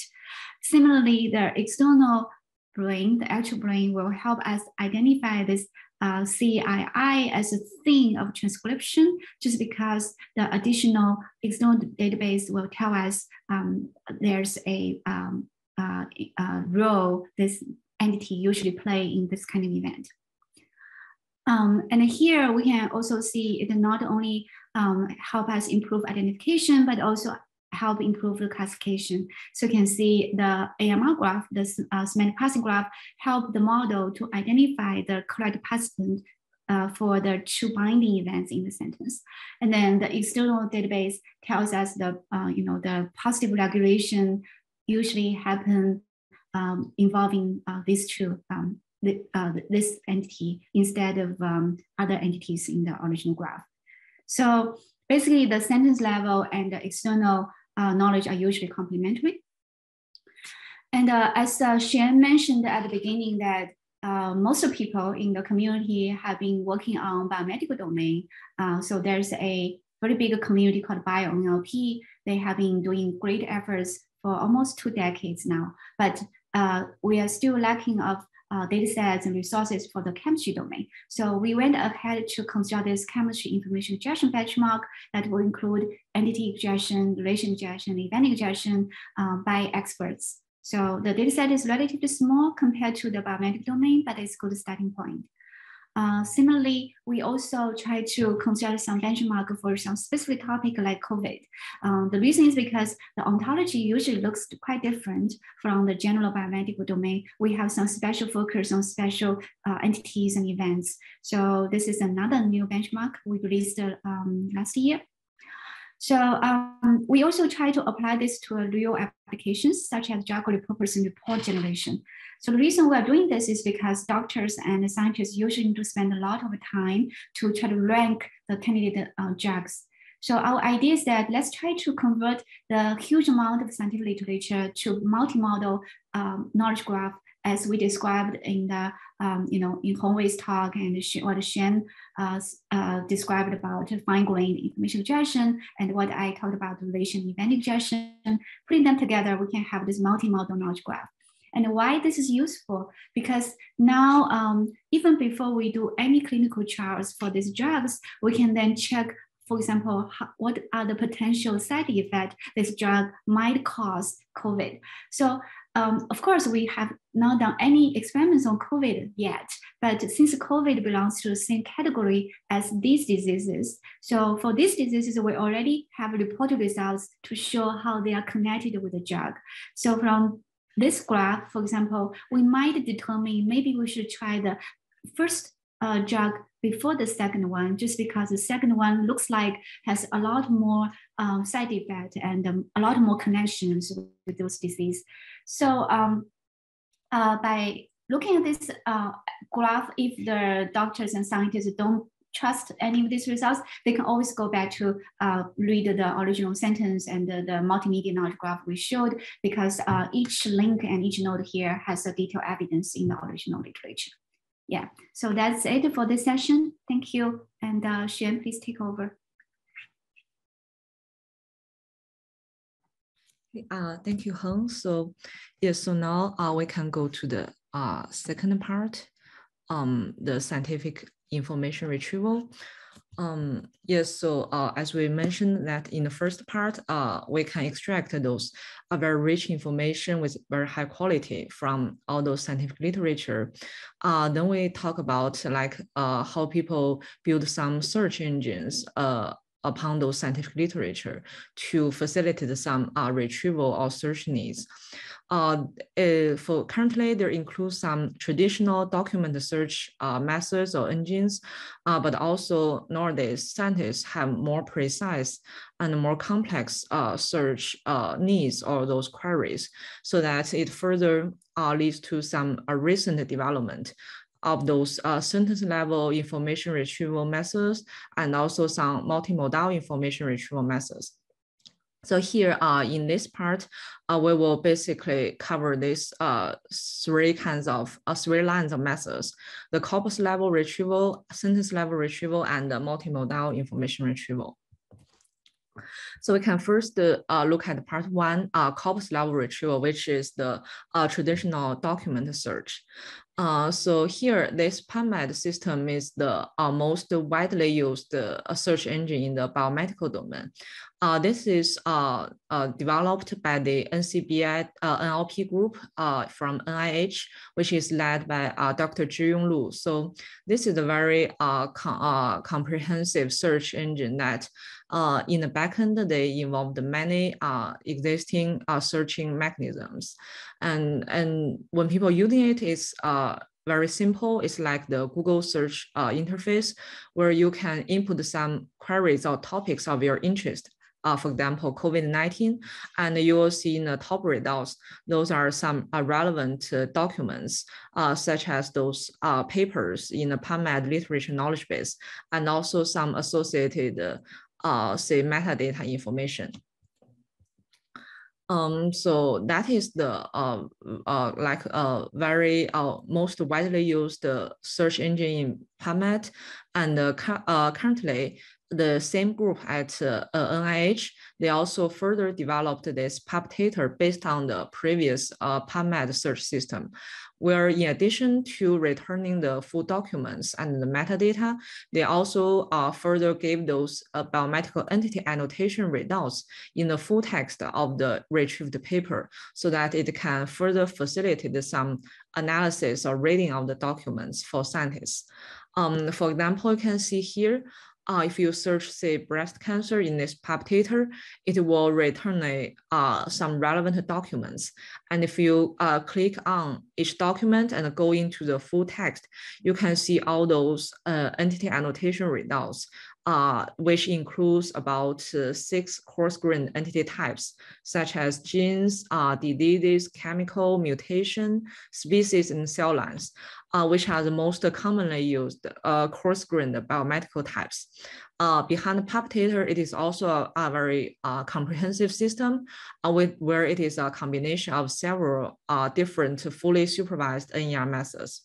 Similarly, the external brain, the actual brain will help us identify this uh, CII as a thing of transcription, just because the additional external database will tell us um, there's a um, uh, uh, role this entity usually play in this kind of event. Um, and here we can also see it not only um, help us improve identification, but also help improve the classification. So you can see the AMR graph, the uh, semantic parsing graph, help the model to identify the correct participant uh, for the two binding events in the sentence. And then the external database tells us the, uh, you know, the positive regulation usually happen um, involving uh, these two um, the, uh, this entity instead of um, other entities in the original graph. So basically the sentence level and the external uh, knowledge are usually complementary. And uh, as uh, mentioned at the beginning that uh, most of people in the community have been working on biomedical domain. Uh, so there's a very big community called BioNLP. They have been doing great efforts for almost two decades now, but uh, we are still lacking of uh, data sets and resources for the chemistry domain. So we went ahead to construct this chemistry information extraction benchmark that will include entity extraction, relation extraction, event extraction uh, by experts. So the data set is relatively small compared to the biomedical domain, but it's a good starting point. Uh, similarly, we also try to consider some benchmark for some specific topic like COVID. Um, the reason is because the ontology usually looks quite different from the general biomedical domain. We have some special focus on special uh, entities and events. So this is another new benchmark we released um, last year. So um, we also try to apply this to real applications such as drug repurpose and report generation. So the reason we are doing this is because doctors and scientists usually need to spend a lot of time to try to rank the candidate uh, drugs. So our idea is that let's try to convert the huge amount of scientific literature to multimodal um, knowledge graph as we described in the, um, you know, in Hongwei's talk and what Xuan uh, uh, described about fine-grained information extraction and what I talked about relation event ingestion, putting them together, we can have this multimodal knowledge graph. And why this is useful? Because now, um, even before we do any clinical trials for these drugs, we can then check, for example, how, what are the potential side effects this drug might cause COVID. So um, of course, we have not done any experiments on COVID yet, but since COVID belongs to the same category as these diseases, so for these diseases, we already have reported results to show how they are connected with the drug. So from this graph, for example, we might determine maybe we should try the first uh, drug before the second one, just because the second one looks like has a lot more um, side effect and um, a lot more connections with those disease. So um, uh, by looking at this uh, graph, if the doctors and scientists don't trust any of these results, they can always go back to uh, read the original sentence and the, the multimedia knowledge graph we showed because uh, each link and each node here has a detailed evidence in the original literature. Yeah, so that's it for this session. Thank you. And uh, Xuan, please take over. Uh, thank you, Heng. So, yes, so now uh, we can go to the uh, second part, um, the scientific information retrieval. Um, yes, so uh, as we mentioned that in the first part, uh, we can extract those uh, very rich information with very high quality from all those scientific literature. Uh, then we talk about like uh, how people build some search engines uh, upon those scientific literature to facilitate some uh, retrieval or search needs. Uh, uh, for currently, there includes some traditional document search uh, methods or engines, uh, but also nowadays scientists have more precise and more complex uh, search uh, needs or those queries, so that it further leads to some recent development of those sentence level information retrieval methods and also some multimodal information retrieval methods. So here uh, in this part, uh, we will basically cover these uh, three kinds of uh, three lines of methods, the corpus level retrieval, sentence level retrieval, and the multimodal information retrieval. So we can first uh, look at part one, uh, corpus level retrieval, which is the uh, traditional document search. Uh, so here, this PubMed system is the uh, most widely used uh, search engine in the biomedical domain. Uh, this is uh, uh, developed by the NCBI NLP group from NIH, which is led by Dr. Zhiyong Lu. So this is a very com comprehensive search engine that uh, in the backend, they involved many uh, existing uh, searching mechanisms. And, and when people using it, it's uh, very simple. It's like the Google search uh, interface where you can input some queries or topics of your interest. Uh, for example, COVID-19, and you will see in the top results, those are some uh, relevant uh, documents, uh, such as those uh, papers in the PubMed literature knowledge base, and also some associated uh, say metadata information. Um, so that is the uh, uh, like uh, very most widely used search engine in PubMed, and currently the same group at uh, NIH, they also further developed this PubTator based on the previous uh, PubMed search system, where in addition to returning the full documents and the metadata, they also uh, further gave those uh, biomedical entity annotation results in the full text of the retrieved paper so that it can further facilitate some analysis or reading of the documents for scientists. Um, for example, you can see here, uh, if you search, say, breast cancer in this PubTator, it will return a, uh, some relevant documents. And if you uh, click on each document and go into the full text, you can see all those uh, entity annotation results uh, which includes about uh, six coarse-grained entity types, such as genes, uh, diseases, chemical, mutation, species, and cell lines, uh, which are the most commonly used uh, coarse-grained biomedical types. Behind PubTator, it is also a, a very comprehensive system with, where it is a combination of several different fully supervised NER methods.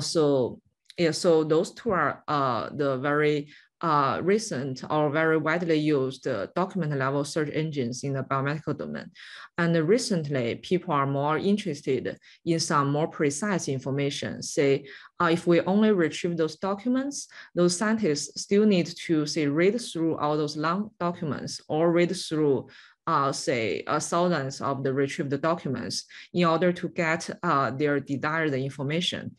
So yeah, so those two are uh, the very uh, recent or very widely used uh, document level search engines in the biomedical domain. And recently, people are more interested in some more precise information. Say, uh, if we only retrieve those documents, those scientists still need to say read through all those long documents or read through uh, say uh, thousands of the retrieved documents in order to get uh, their desired information.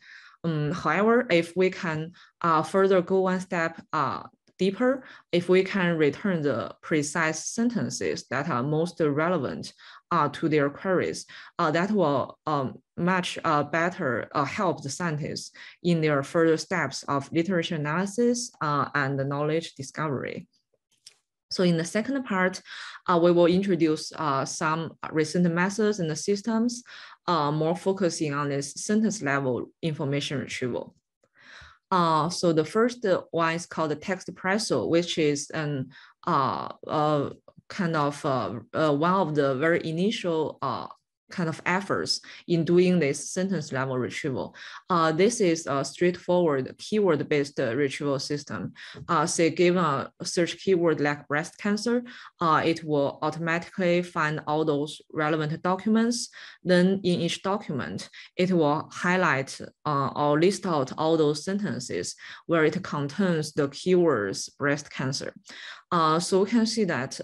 Um, however, if we can uh, further go one step uh, deeper, if we can return the precise sentences that are most relevant uh, to their queries, uh, that will um, much uh, better uh, help the scientists in their further steps of literature analysis and knowledge discovery. So in the second part, uh, we will introduce uh, some recent methods and the systems uh, more focusing on this sentence level information retrieval. Uh, so the first one is called the TextPresso, which is an uh, uh, kind of uh, uh, one of the very initial uh, kind of efforts in doing this sentence level retrieval. Uh, this is a straightforward keyword-based uh, retrieval system. Uh, say given a search keyword like breast cancer, uh, it will automatically find all those relevant documents. Then in each document, it will highlight uh, or list out all those sentences where it contains the keywords breast cancer. Uh, so we can see that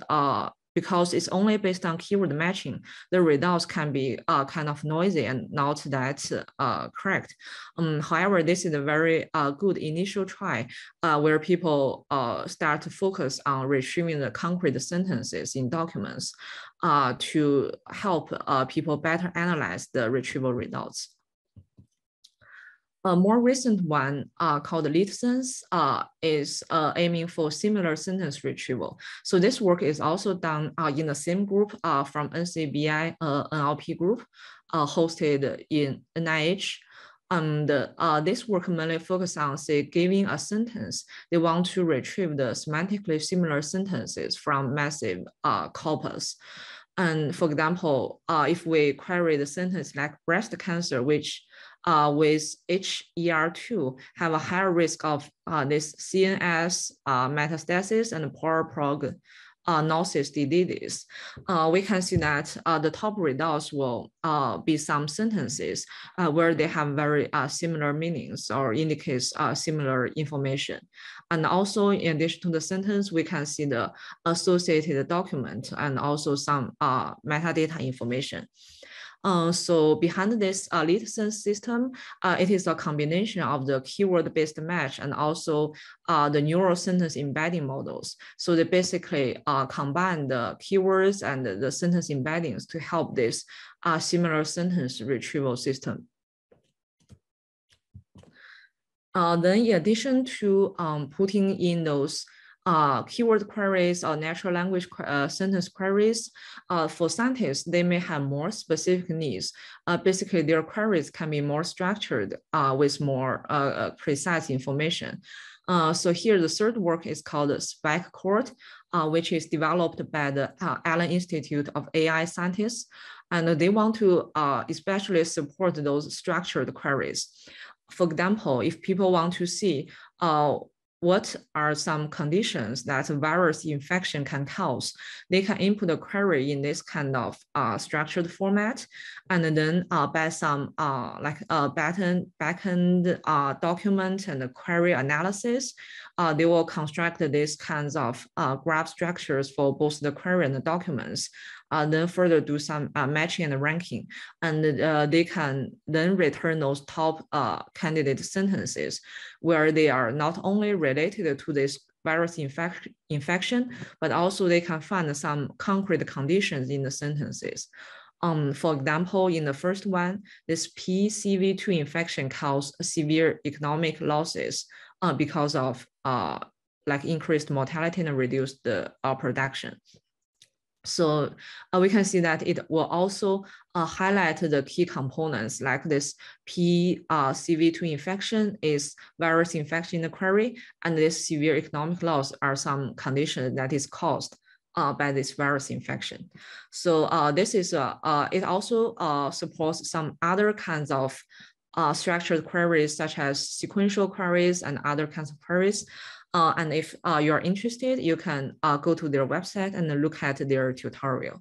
because it's only based on keyword matching, the results can be uh, kind of noisy and not that uh, correct. Um, however, this is a very uh, good initial try uh, where people uh, start to focus on retrieving the concrete sentences in documents uh, to help people better analyze the retrieval results. A more recent one uh, called LitSense uh, is uh, aiming for similar sentence retrieval. So this work is also done uh, in the same group uh, from NCBI uh, NLP group hosted in NIH. And this work mainly focuses on, say, giving a sentence, they want to retrieve the semantically similar sentences from massive corpus. And for example, if we query the sentence like breast cancer, which uh, with HER2 have a higher risk of uh, this CNS uh, metastasis and poor prog uh, uh, we can see that uh, the top results will be some sentences where they have very similar meanings or indicates similar information. And also in addition to the sentence, we can see the associated document and also some metadata information. Uh, so behind this uh, system, uh, it is a combination of the keyword-based match and also uh, the neural sentence embedding models. So they basically uh, combine the keywords and the sentence embeddings to help this uh, similar sentence retrieval system. Uh, then in addition to um, putting in those uh, keyword queries or natural language uh, sentence queries, uh, for scientists, they may have more specific needs. Uh, basically, their queries can be more structured uh, with more uh, precise information. so here, the third work is called SpecCourt, which is developed by the Allen Institute of AI Scientists. And they want to especially support those structured queries. For example, if people want to see what are some conditions that virus infection can cause. They can input a query in this kind of uh, structured format, and then uh, by some uh, like a backend, backend uh, document and query analysis, uh, they will construct these kinds of uh, graph structures for both the query and the documents uh, then further do some uh, matching and ranking. And uh, they can then return those top uh, candidate sentences where they are not only related to this virus infect infection, but also they can find some concrete conditions in the sentences. Um, for example, in the first one, this PCV2 infection caused severe economic losses uh, because of uh, like increased mortality and reduced uh, production. So uh, we can see that it will also uh, highlight the key components like this PCV2 uh, infection is virus infection in the query, and this severe economic loss are some conditions that is caused uh, by this virus infection. So uh, this is, uh, it also supports some other kinds of structured queries such as sequential queries and other kinds of queries. Uh, and if uh, you're interested, you can uh, go to their website and look at their tutorial.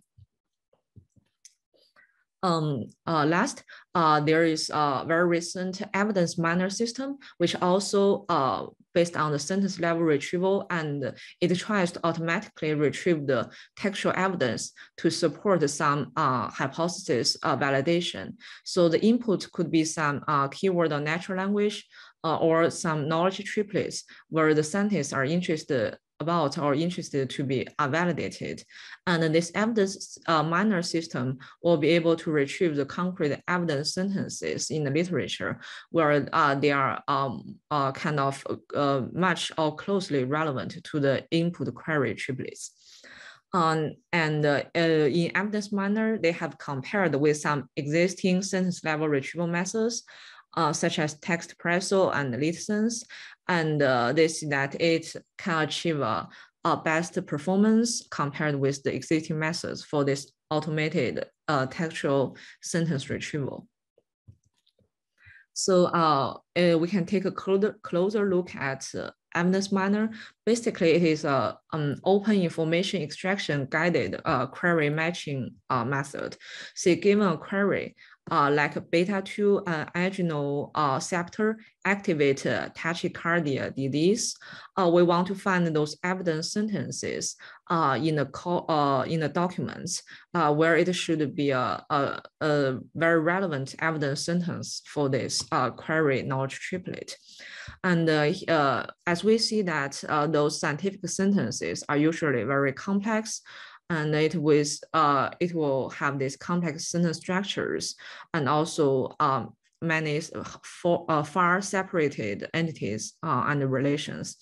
Um, uh, last, uh, there is a very recent evidence miner system, which also uh, based on the sentence level retrieval, and it tries to automatically retrieve the textual evidence to support some hypothesis validation. So the input could be some keyword or natural language, uh, or some knowledge triplets where the scientists are interested about or interested to be uh, validated. And this evidence uh, miner system will be able to retrieve the concrete evidence sentences in the literature where uh, they are um, uh, kind of uh, much or closely relevant to the input query triplets. Um, and uh, in evidence miner, they have compared with some existing sentence level retrieval methods uh, such as text TextPresso and LitSense, and uh, they see that it can achieve a, a, best performance compared with the existing methods for this automated uh, textual sentence retrieval. So uh, uh, we can take a closer, closer look at uh, evidence miner. Basically, it is a um, open information extraction guided uh, query matching uh, method. So given a query, uh, like beta 2 uh, agonal uh, receptor activate uh, tachycardia disease. Uh, we want to find those evidence sentences uh, in the in the documents where it should be a, a, a, very relevant evidence sentence for this query knowledge triplet. And as we see that those scientific sentences are usually very complex, and it with uh, it will have these complex sentence structures and also um, many for, uh, far separated entities uh, and relations.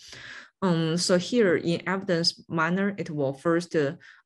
Um, so here in evidence miner, it will first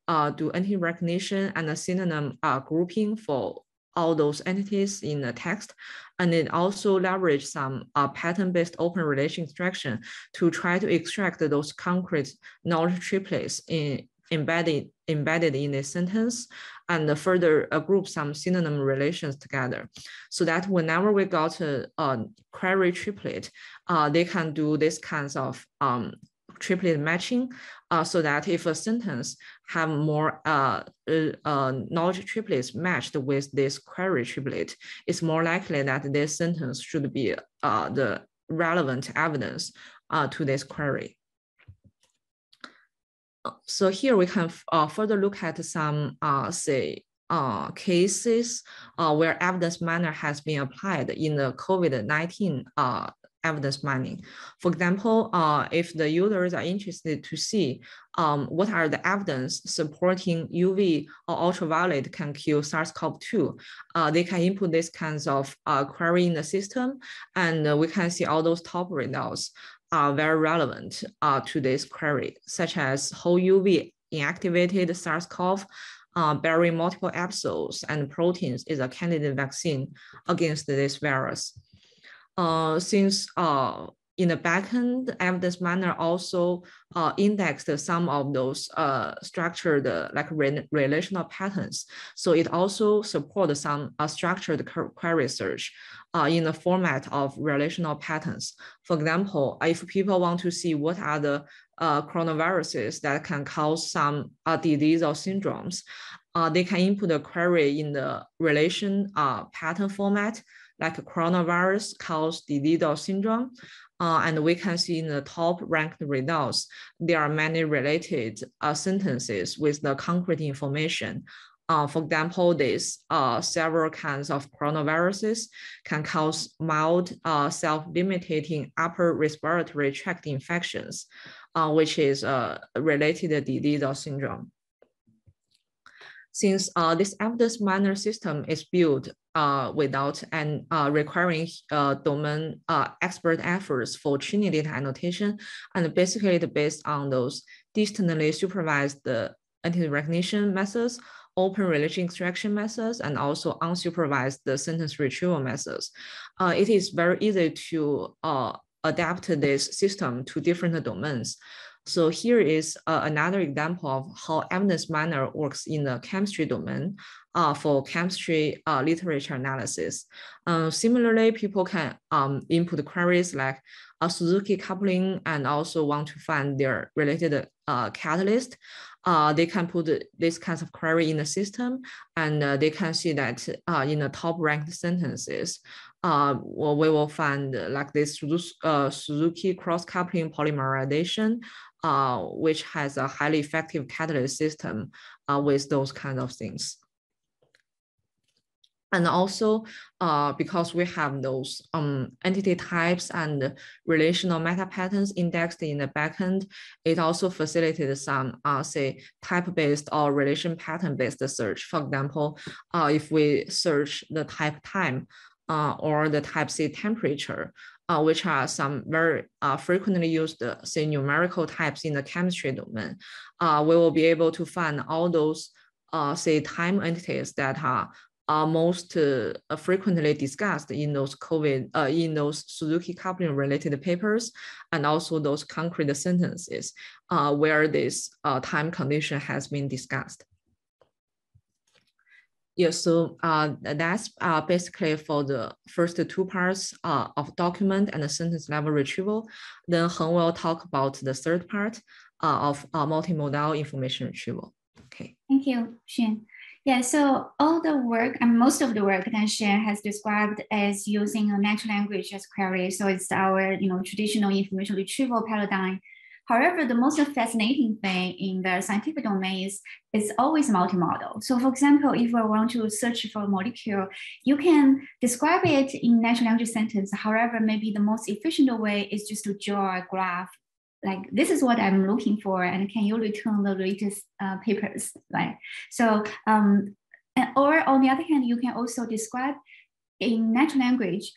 uh, do entity recognition and a synonym uh, grouping for all those entities in the text. And it also leverage some uh, pattern-based open relation extraction to try to extract those concrete knowledge triplets in, embedded embedded in a sentence and further uh, group some synonym relations together. So that whenever we got a, a query triplet, uh, they can do this kinds of um, triplet matching uh, so that if a sentence have more uh, uh, knowledge triplets matched with this query triplet, it's more likely that this sentence should be uh, the relevant evidence uh, to this query so here we can uh, further look at some, uh, say, uh, cases uh, where evidence miner has been applied in the COVID-19 uh, evidence mining. For example, uh, if the users are interested to see um, what are the evidence supporting UV or ultraviolet can kill SARS-CoV-2, uh, they can input these kinds of uh, query in the system, and uh, we can see all those top results are very relevant uh, to this query, such as whole UV inactivated SARS-CoV uh, bearing multiple epitopes and proteins is a candidate vaccine against this virus. Uh, since uh, in the backend, evidence miner also uh, indexed some of those uh, structured like re relational patterns. So it also supports some uh, structured query search uh, in the format of relational patterns. For example, if people want to see what are the uh, coronaviruses that can cause some uh, disease or syndromes, they can input a query in the relation pattern format, like coronavirus cause disease or syndrome. Uh, and we can see in the top ranked results, there are many related uh, sentences with the concrete information. Uh, for example, these uh, several kinds of coronaviruses can cause mild uh, self-limiting upper respiratory tract infections, uh, which is a related disease or syndrome. Since uh, this evidence miner system is built uh, without and uh, requiring uh, domain uh, expert efforts for training data annotation, and basically based on those distantly supervised entity recognition methods, open relation extraction methods, and also unsupervised the sentence retrieval methods. Uh, it is very easy to adapt this system to different domains. So here is uh, another example of how evidence miner works in the chemistry domain uh, for chemistry uh, literature analysis. Uh, similarly, people can um, input queries like a Suzuki coupling and also want to find their related uh, catalyst. Uh, they can put this kinds of query in the system and they can see that in the top ranked sentences, well, we will find like this Suzuki cross-coupling polymerization uh, which has a highly effective catalyst system uh, with those kind of things. And also, uh, because we have those um, entity types and relational meta patterns indexed in the backend, it also facilitated some, uh, say, type-based or relation pattern-based search. For example, uh, if we search the type time uh, or the type C temperature, uh, which are some very uh, frequently used, uh, say, numerical types in the chemistry domain, uh, we will be able to find all those, uh, say, time entities that are are most uh, frequently discussed in those COVID, in those Suzuki coupling related papers, and also those concrete sentences where this time condition has been discussed. Yeah, so uh, that's uh, basically for the first two parts uh, of document and the sentence level retrieval. Then Heng will talk about the third part uh, of uh, multimodal information retrieval. Okay. Thank you, Xuan. Yeah, so all the work and most of the work that Xuan has described as using a natural language as query. So it's our you know traditional information retrieval paradigm. However, the most fascinating thing in the scientific domain is it's always multimodal. So for example, if we want to search for a molecule, you can describe it in natural language sentence. However, maybe the most efficient way is just to draw a graph like this is what I'm looking for, and can you return the latest uh, papers, right? So, um, and, or on the other hand, you can also describe in natural language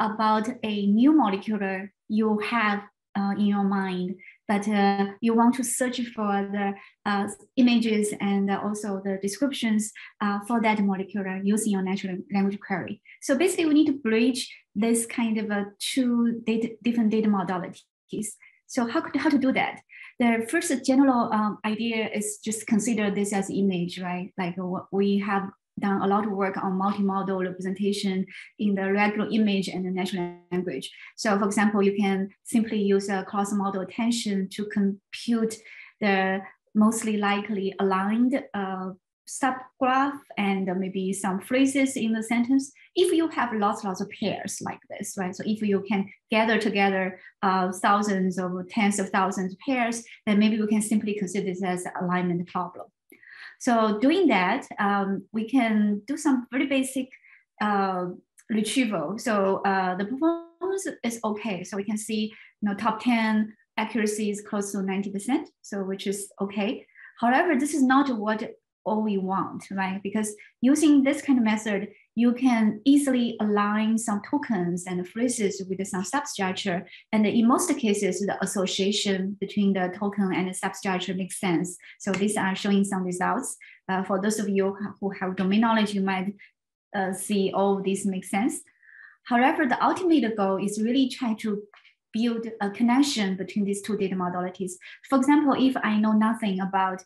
about a new molecule you have uh, in your mind, but uh, you want to search for the uh, images and also the descriptions uh, for that molecule using your natural language query. So basically, we need to bridge this kind of a two data, different data modalities. So how, could, how to do that? The first general um, idea is just consider this as image, right? Like what we have done a lot of work on multimodal representation in the regular image and the natural language. So for example, you can simply use a cross-modal attention to compute the mostly likely aligned uh, subgraph and maybe some phrases in the sentence. If you have lots, lots of pairs like this, right? So if you can gather together uh, thousands or tens of thousands of pairs, then maybe we can simply consider this as alignment problem. So doing that, um, we can do some very basic uh, retrieval. So uh, the performance is okay. So we can see, you know, top 10 accuracy is close to 90%, so which is okay. However, this is not what all we want, right? Because using this kind of method, you can easily align some tokens and phrases with some substructure. And in most cases, the association between the token and the substructure makes sense. So these are showing some results. Uh, for those of you who have domain knowledge, you might uh, see all oh, these make sense. However, the ultimate goal is really try to build a connection between these two data modalities. For example, if I know nothing about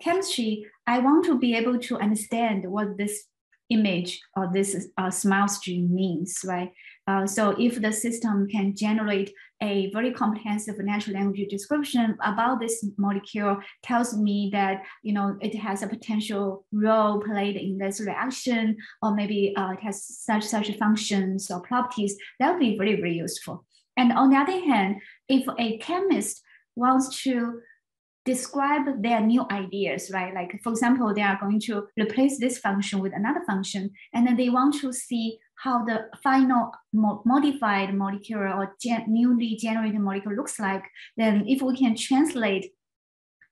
chemistry, I want to be able to understand what this image or this uh, smile string means, right? Uh, so if the system can generate a very comprehensive natural language description about this molecule, tells me that you know it has a potential role played in this reaction, or maybe uh, it has such such functions or properties, that would be very very useful. And on the other hand, if a chemist wants to describe their new ideas, right? Like, for example, they are going to replace this function with another function, and then they want to see how the final mo modified molecule or gen newly generated molecule looks like. Then if we can translate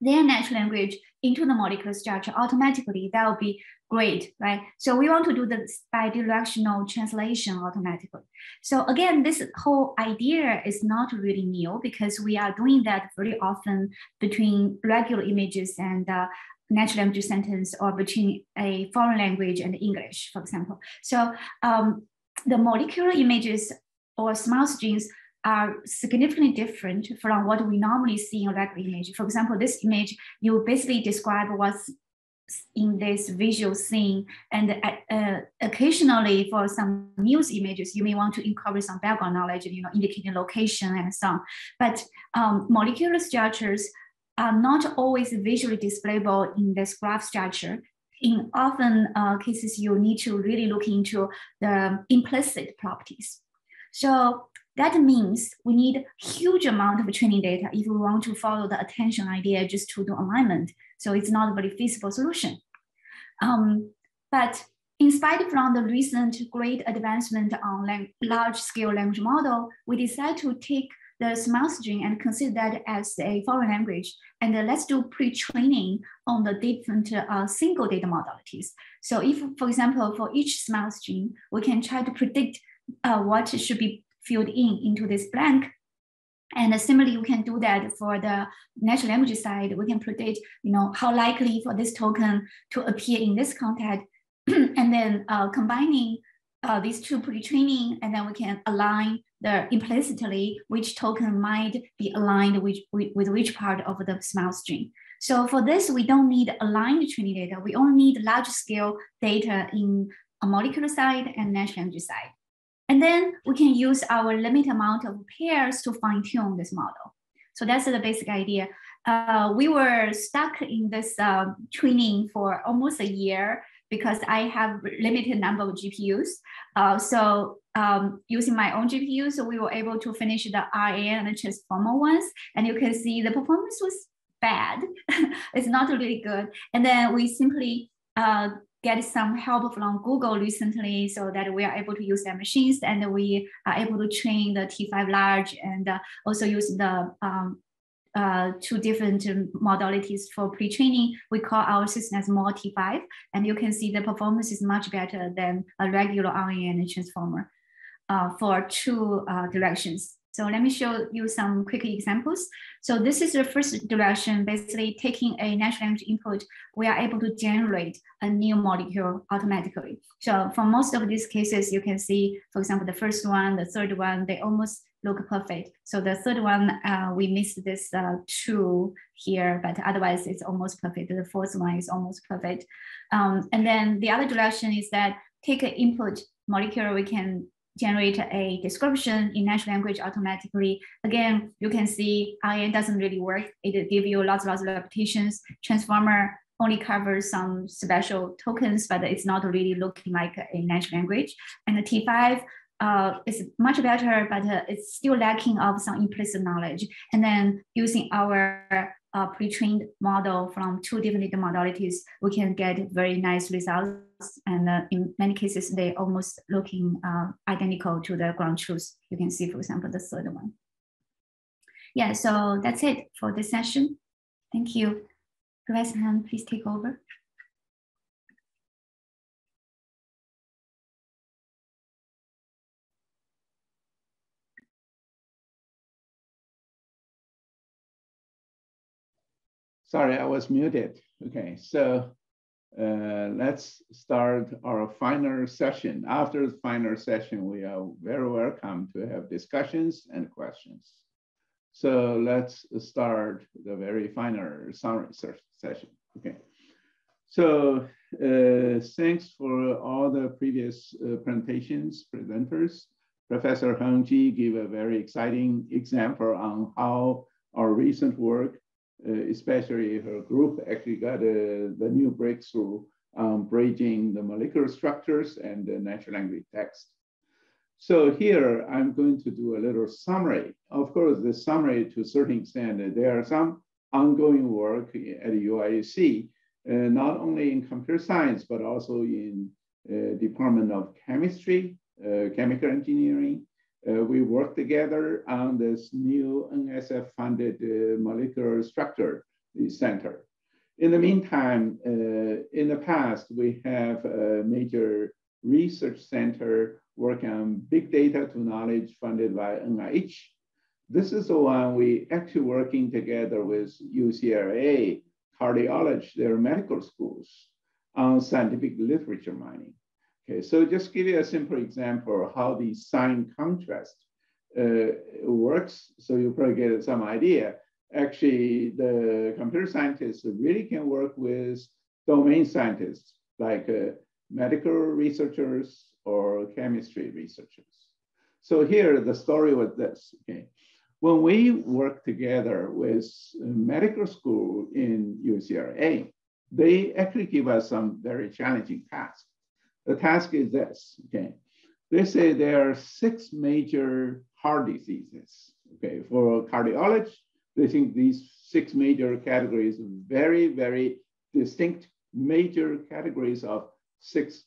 their natural language into the molecular structure automatically, that will be great, right? So we want to do the bidirectional translation automatically. So again, this whole idea is not really new because we are doing that very often between regular images and uh, natural language sentence or between a foreign language and English, for example. So um, the molecular images or smile strings are significantly different from what we normally see in a regular image. For example, this image, you basically describe what's in this visual scene. And uh, occasionally for some news images, you may want to incorporate some background knowledge, you know, indicating location and so on. But um, molecular structures are not always visually displayable in this graph structure. In often uh, cases, you need to really look into the implicit properties. So that means we need huge amount of training data if we want to follow the attention idea just to do alignment. So it's not a very feasible solution. Um, but in spite from the recent great advancement on large scale language model, we decided to take the smile string and consider that as a foreign language. And uh, let's do pre-training on the different uh, single data modalities. So if, for example, for each smile string, we can try to predict uh, what should be filled in into this blank. And similarly, we can do that for the natural language side. We can predict, you know, how likely for this token to appear in this context, and then uh, combining uh, these two pre-training, and then we can align the implicitly which token might be aligned with, with, with which part of the smile string. So for this, we don't need aligned training data. We only need large scale data in a molecular side and natural language side. And then we can use our limited amount of pairs to fine tune this model. So that's the basic idea. Uh, we were stuck in this uh, training for almost a year because I have limited number of GPUs. Uh, so um, using my own GPU, so we were able to finish the RNN and the transformer ones. And you can see the performance was bad. it's not really good. And then we simply uh, get some help from Google recently so that we are able to use their machines and we are able to train the T5 large and uh, also use the um, uh, two different modalities for pre-training. We call our system as MolT5, and you can see the performance is much better than a regular RNN transformer uh, for two uh, directions. So let me show you some quick examples. So this is the first direction, basically taking a natural language input, we are able to generate a new molecule automatically. So for most of these cases, you can see, for example, the first one, the third one, they almost look perfect. So the third one, uh, we missed this uh, two here, but otherwise it's almost perfect. The fourth one is almost perfect. Um, and then the other direction is that take an input molecule, we can generate a description in natural language automatically. Again, you can see RNN doesn't really work. It gives you lots, lots of repetitions. Transformer only covers some special tokens, but it's not really looking like a natural language. And the T5 uh, is much better, but uh, it's still lacking of some implicit knowledge. And then using our uh, pre-trained model from two different modalities, we can get very nice results. And uh, in many cases, they almost looking uh, identical to the ground truth. You can see, for example, the third one. Yeah, so that's it for this session. Thank you. Professor Han, please take over. Sorry, I was muted. Okay, so uh, let's start our final session. After the final session, we are very welcome to have discussions and questions. So let's start the very final summary session. Okay. So uh, thanks for all the previous uh, presentations, presenters. Professor Heng Ji gave a very exciting example on how our recent work especially her group actually got uh, the new breakthrough on bridging the molecular structures and the natural language text. So here I'm going to do a little summary. Of course, the summary to a certain extent, there are some ongoing work at UIUC, uh, not only in computer science, but also in uh, Department of Chemistry, uh, Chemical Engineering, uh, we work together on this new NSF-funded uh, molecular structure center. In the meantime, uh, in the past, we have a major research center working on big data to knowledge funded by NIH. This is the one we actually working together with UCLA, cardiology, their medical schools on scientific literature mining. Okay, so just give you a simple example of how the sign contrast uh, works. So you probably get some idea. Actually, the computer scientists really can work with domain scientists like uh, medical researchers or chemistry researchers. So here, the story was this, okay? When we work together with medical school in UCLA, they actually give us some very challenging tasks. The task is this, okay? They say there are six major heart diseases, okay? For cardiology, they think these six major categories, very, very distinct major categories of six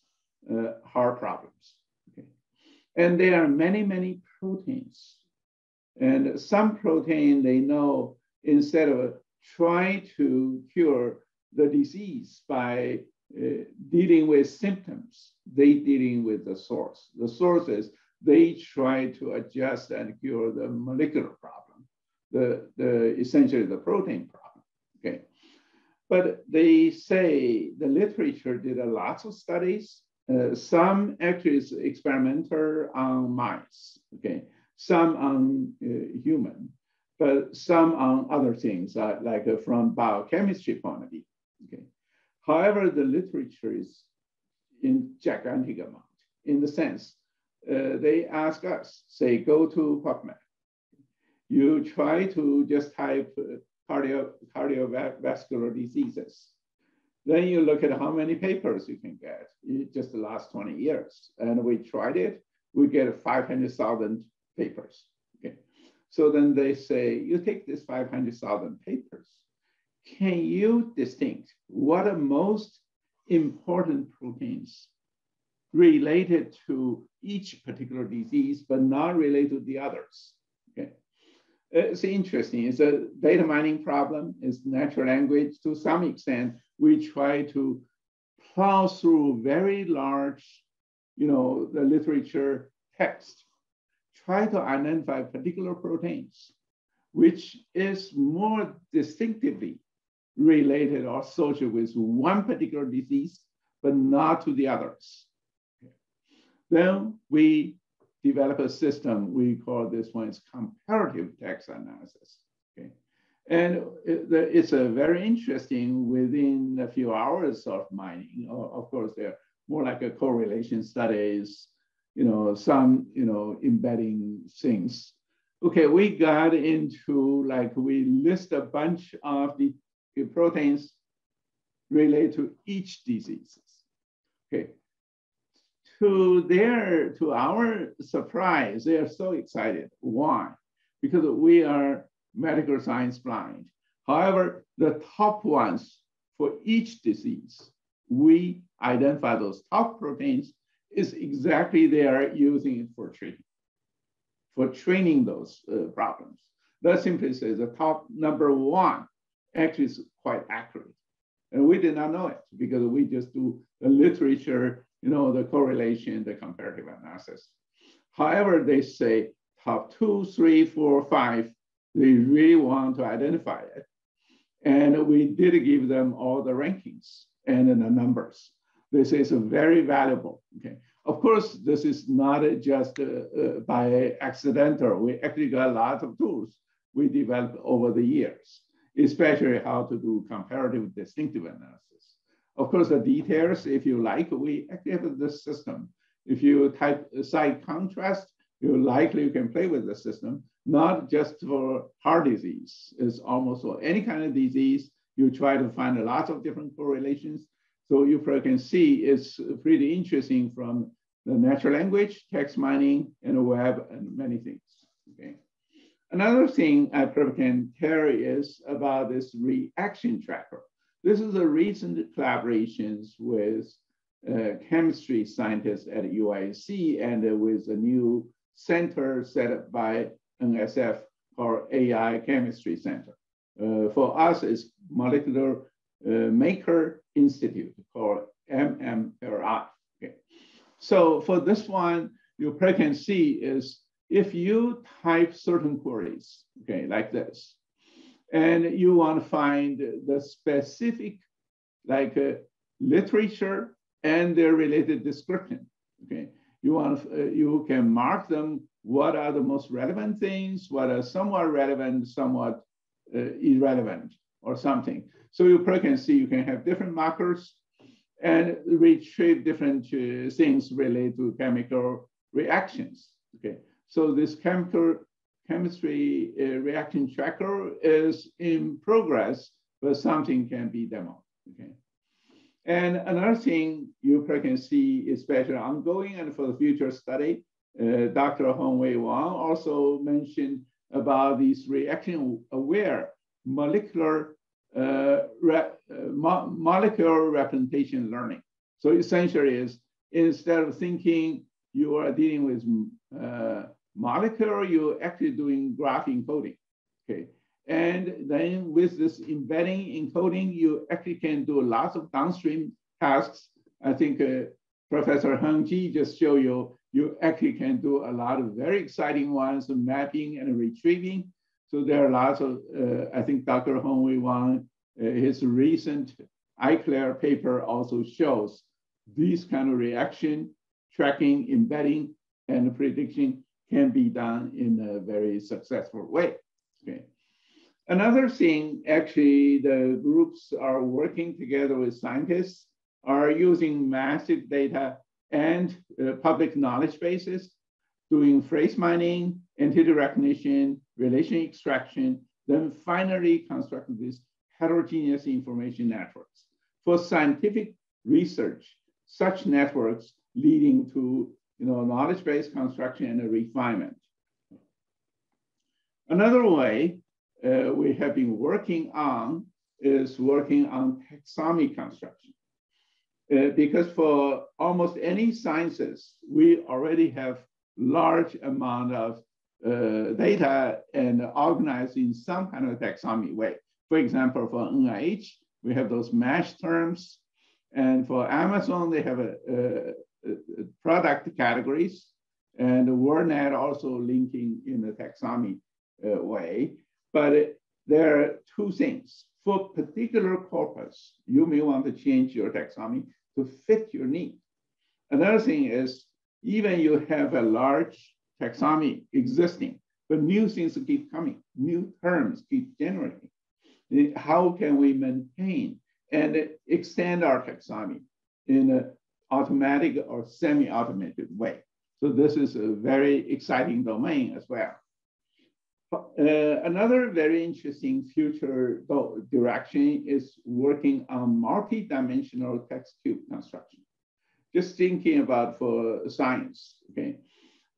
uh, heart problems, okay? And there are many, many proteins. And some protein they know instead of trying to cure the disease by uh, dealing with symptoms, they dealing with the source. The source is they try to adjust and cure the molecular problem, the, the essentially the protein problem. Okay, but they say the literature did a lot of studies. Uh, some actually is experimental on mice. Okay, some on uh, human, but some on other things uh, like uh, from biochemistry point of view. Okay. However, the literature is in gigantic amount in the sense uh, they ask us, say, go to PubMed. You try to just type uh, cardio, cardiovascular diseases. Then you look at how many papers you can get just the last 20 years. And we tried it, we get 500,000 papers. Okay. So then they say, you take this 500,000 papers, can you distinct what are most important proteins related to each particular disease, but not related to the others? Okay. Uh, it's interesting. It's a data mining problem. It's natural language. To some extent, we try to plow through very large, you know, the literature text, try to identify particular proteins, which is more distinctively related or associated with one particular disease, but not to the others. Then we develop a system, we call this one is comparative text analysis. Okay. And it's a very interesting within a few hours of mining. Of course, they're more like a correlation studies, you know, some, you know, embedding things. Okay, we got into like, we list a bunch of the proteins related to each diseases. Okay, to their, to our surprise, they are so excited. Why? Because we are medical science blind. However, the top ones for each disease, we identify those top proteins is exactly they are using it for treating, for training those uh, problems. That simply says the top number one actually is quite accurate. And we did not know it because we just do the literature, you know, the correlation, the comparative analysis. However, they say top two, three, four, five they really want to identify it. And we did give them all the rankings and the numbers. This is very valuable. Okay. Of course, this is not just uh, uh, by accidental. We actually got a lot of tools we developed over the years, especially how to do comparative distinctive analysis. Of course, the details, if you like, we have this system. If you type side contrast, you likely you can play with the system not just for heart disease. It's almost for any kind of disease. You try to find a lot of different correlations. So you probably can see it's pretty interesting from the natural language, text mining, and web, and many things. Okay. Another thing I probably can tell is about this reaction tracker. This is a recent collaborations with uh, chemistry scientists at UIUC and uh, with a new center set up by NSF or AI Chemistry Center. Uh, for us, it's Molecular uh, Maker Institute called MMLI. Okay. So for this one, you can see is if you type certain queries, okay, like this, and you want to find the specific like uh, literature and their related description, okay, you want uh, you can mark them what are the most relevant things, what are somewhat relevant, somewhat uh, irrelevant or something. So you probably can see you can have different markers and retrieve different uh, things related to chemical reactions. Okay, so this chemical chemistry uh, reaction tracker is in progress, but something can be demoed. Okay. And another thing you can see, especially ongoing and for the future study, uh, Dr. Hongwei Wang also mentioned about these reaction-aware molecular uh, re uh, mo molecular representation learning. So essentially is instead of thinking you are dealing with molecule, you're actually doing graph encoding, okay? And then with this embedding encoding, you actually can do lots of downstream tasks. I think uh, Professor Heng Ji just showed you you actually can do a lot of very exciting ones, mapping and retrieving. So there are lots of, uh, I think Dr. Hongwei Wang, uh, his recent ICLR paper also shows these kind of reaction, tracking, embedding, and prediction can be done in a very successful way. Okay. Another thing, actually, the groups are working together with scientists, are using massive data and uh, public knowledge bases, doing phrase mining, entity recognition, relation extraction, then finally construct these heterogeneous information networks. for scientific research, such networks leading to you know, knowledge-based construction and a refinement. Another way uh, we have been working on is working on taxonomy construction. Uh, because for almost any sciences, we already have large amount of uh, data and organized in some kind of taxonomy way. For example, for NIH, we have those MeSH terms. And for Amazon, they have a, Uh, uh, product categories. And WordNet also linking in the taxonomy uh, way. But uh, there are two things. For particular corpus, you may want to change your taxonomy to fit your need. Another thing is, even you have a large taxonomy existing, but new things keep coming, new terms keep generating. How can we maintain and extend our taxonomy in an automatic or semi-automated way? So this is a very exciting domain as well. Uh, another very interesting future direction is working on multi-dimensional text cube construction. Just thinking about for science, okay?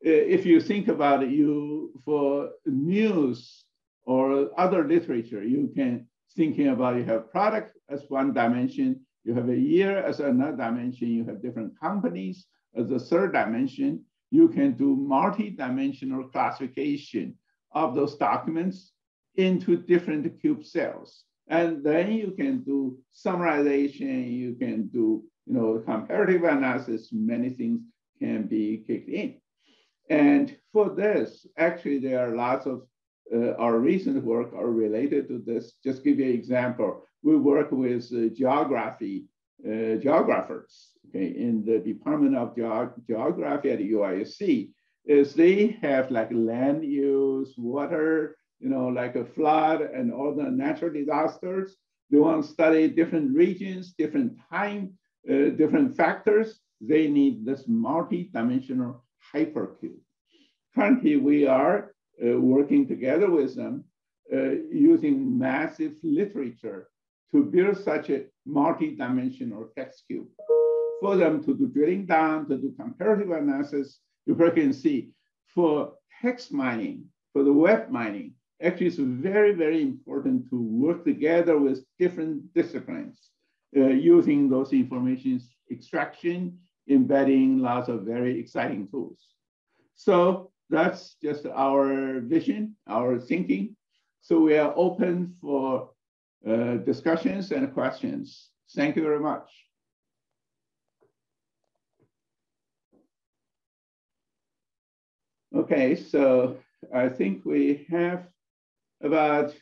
Uh, if you think about it, you for news or other literature, you can thinking about you have product as one dimension, you have a year as another dimension, you have different companies as a third dimension. You can do multi-dimensional classification of those documents into different cube cells. And then you can do summarization, you can do you know, comparative analysis, many things can be kicked in. And for this, actually, there are lots of uh, our recent work are related to this. Just give you an example. We work with uh, geography, uh, geographers okay, in the Department of Ge Geography at UIUC is they have like land use, water, you know, like a flood and all the natural disasters. They want to study different regions, different time, uh, different factors. They need this multi-dimensional hypercube. Currently, we are uh, working together with them uh, using massive literature to build such a multi-dimensional text cube for them to do drilling down, to do comparative analysis, you can see for text mining, for the web mining, actually it's very, very important to work together with different disciplines uh, using those information extraction, embedding lots of very exciting tools. So that's just our vision, our thinking. So we are open for uh, discussions and questions. Thank you very much. Okay, so I think we have about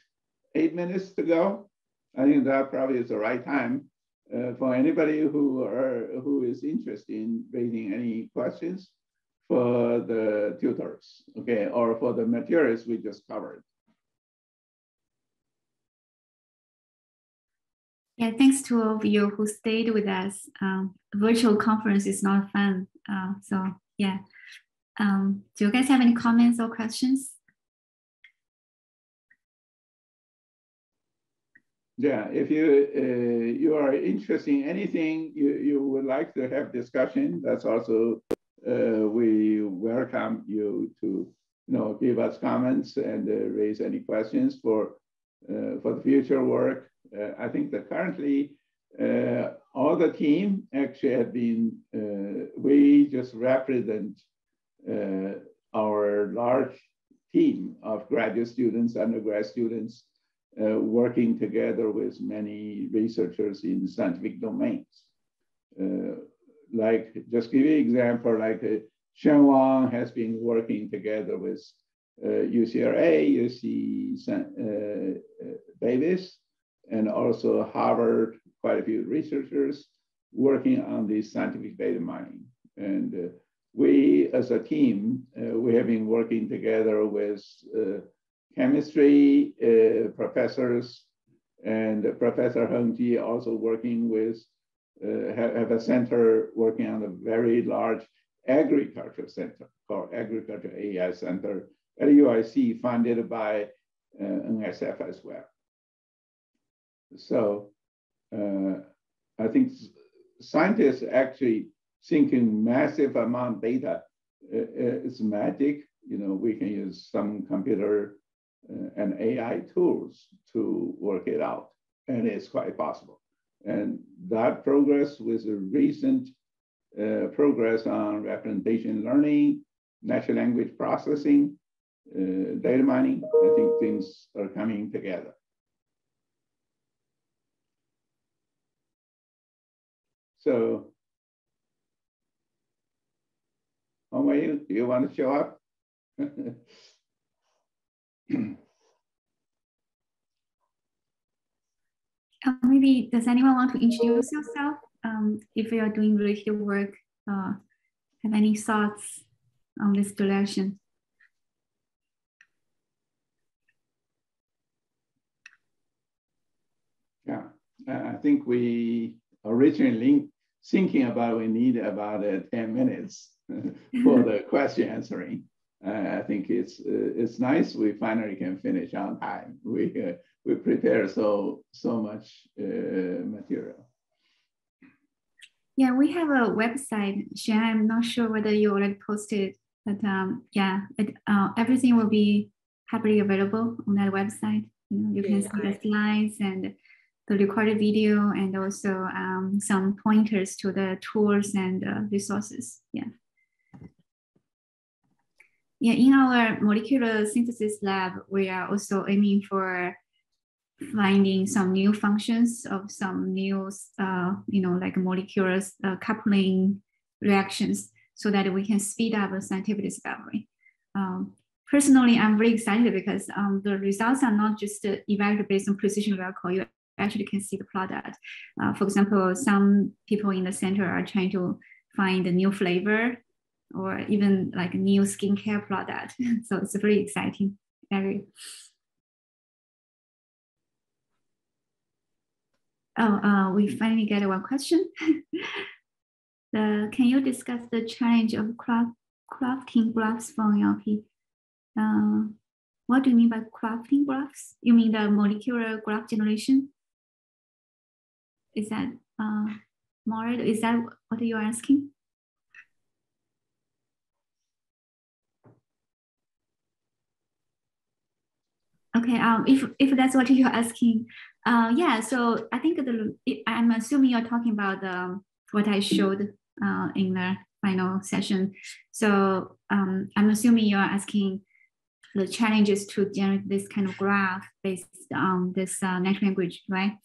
eight minutes to go. I think that probably is the right time uh, for anybody who are who is interested in raising any questions for the tutors, okay, or for the materials we just covered. Yeah, thanks to all of you who stayed with us. Um, virtual conference is not fun, uh, so yeah. Um, do you guys have any comments or questions? Yeah, if you uh, you are interested in anything you, you would like to have discussion, that's also uh, we welcome you to you know give us comments and uh, raise any questions for for the future work. Uh, I think that currently uh, all the team actually have been we just represent uh, our large team of graduate students, undergrad students, uh, working together with many researchers in scientific domains. Uh, like, just give you an example, like uh, Xuan Wang has been working together with UCLA, uh, UC uh, Davis, and also Harvard, quite a few researchers working on this scientific data mining. And we as a team, uh, we have been working together with uh, chemistry uh, professors and Professor Heng Ji also working with, uh, have, have, a center working on a very large agriculture center called Agriculture AI Center at UIUC funded by uh, NSF as well. So uh, I think scientists actually thinking massive amount of data is magic. You know, we can use some computer uh, and AI tools to work it out, and it's quite possible. And that progress with the recent uh, progress on representation learning, natural language processing, uh, data mining, I think things are coming together. So, how are you? Do you want to show up? Uh, maybe does anyone want to introduce yourself? Um, if you are doing related work, uh, have any thoughts on this direction? Yeah, I think we originally thinking about we need about uh, 10 minutes for the question answering. I think it's uh, it's nice we finally can finish on time. We uh, we prepare so so much uh, material. Yeah, we have a website. Xuan, I'm not sure whether you already posted, but um, yeah, it, uh, everything will be happily available on that website. You know, you can see the slides and the recorded video and also um, some pointers to the tools and uh, resources. Yeah. Yeah, in our molecular synthesis lab, we are also aiming for finding some new functions of some new, uh, you know, like molecular uh, coupling reactions so that we can speed up scientific discovery. Um, personally, I'm very excited because um, the results are not just uh, evaluated based on precision record. You actually can see the product. Uh, for example, some people in the center are trying to find a new flavor or even like a new skincare product. so it's a very exciting area. Oh, uh, we finally get one question. the, can you discuss the challenge of craft, crafting graphs for NLP? Uh, what do you mean by crafting graphs? You mean the molecular graph generation? Is that uh, more? Is that what you're asking? Okay, um, if if that's what you're asking, uh, yeah. So I think the I'm assuming you're talking about um, what I showed uh, in the final session. So um, I'm assuming you're asking the challenges to generate this kind of graph based on this uh, natural language, right?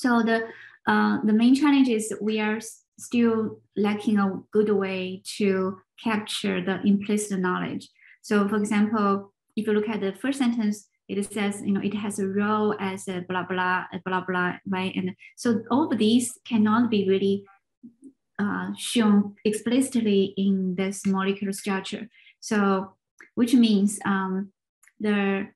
So the uh, the main challenge is we are still lacking a good way to capture the implicit knowledge. So for example, if you look at the first sentence, it says, you know, it has a role as a blah, blah, blah, blah, right? And so all of these cannot be really uh, shown explicitly in this molecular structure. So, which means um, the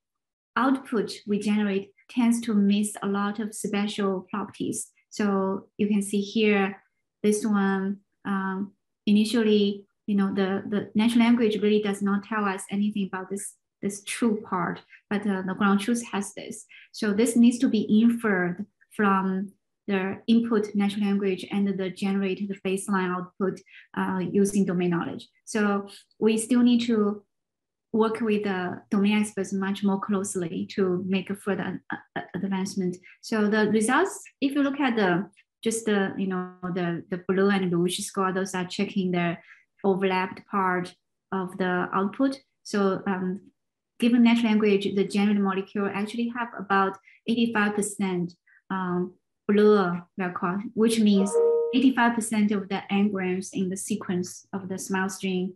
output we generate tends to miss a lot of special properties. So you can see here, this one, um, initially, you know, the, the natural language really does not tell us anything about this, this true part, but uh, the ground truth has this. So this needs to be inferred from the input natural language and the generated baseline output uh, using domain knowledge. So we still need to work with the domain experts much more closely to make a further uh, advancement. So the results, if you look at the just the you know the the BLEU and bluish score, those are checking the overlapped part of the output. So um, given natural language, the generated molecule actually have about 85% um, BLEU record, which means 85% of the n-grams in the sequence of the SMILE string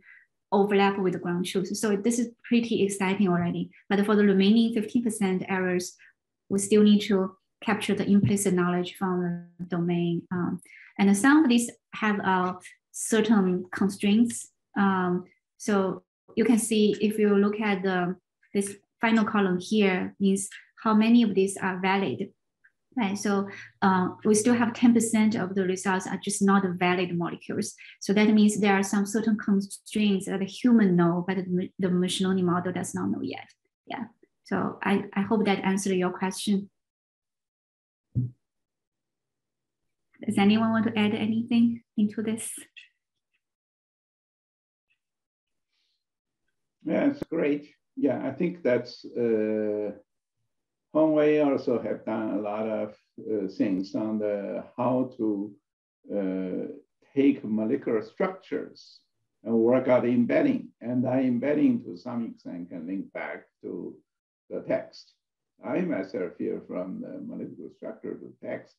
overlap with the ground truth. So this is pretty exciting already. But for the remaining 15% errors, we still need to capture the implicit knowledge from the domain. Um, and some of these have uh, certain constraints. Um, so you can see if you look at the, this final column here means how many of these are valid right? So uh, we still have 10% of the results are just not valid molecules. So that means there are some certain constraints that the human know, but the, the machine learning model does not know yet. Yeah. So I, I hope that answered your question. Does anyone want to add anything into this? Yeah, it's great. Yeah, I think that's uh, Hongwei also have done a lot of uh, things on the how to uh, take molecular structures and work out embedding. And that embedding to some extent can link back to the text. I myself here from the molecular structure to text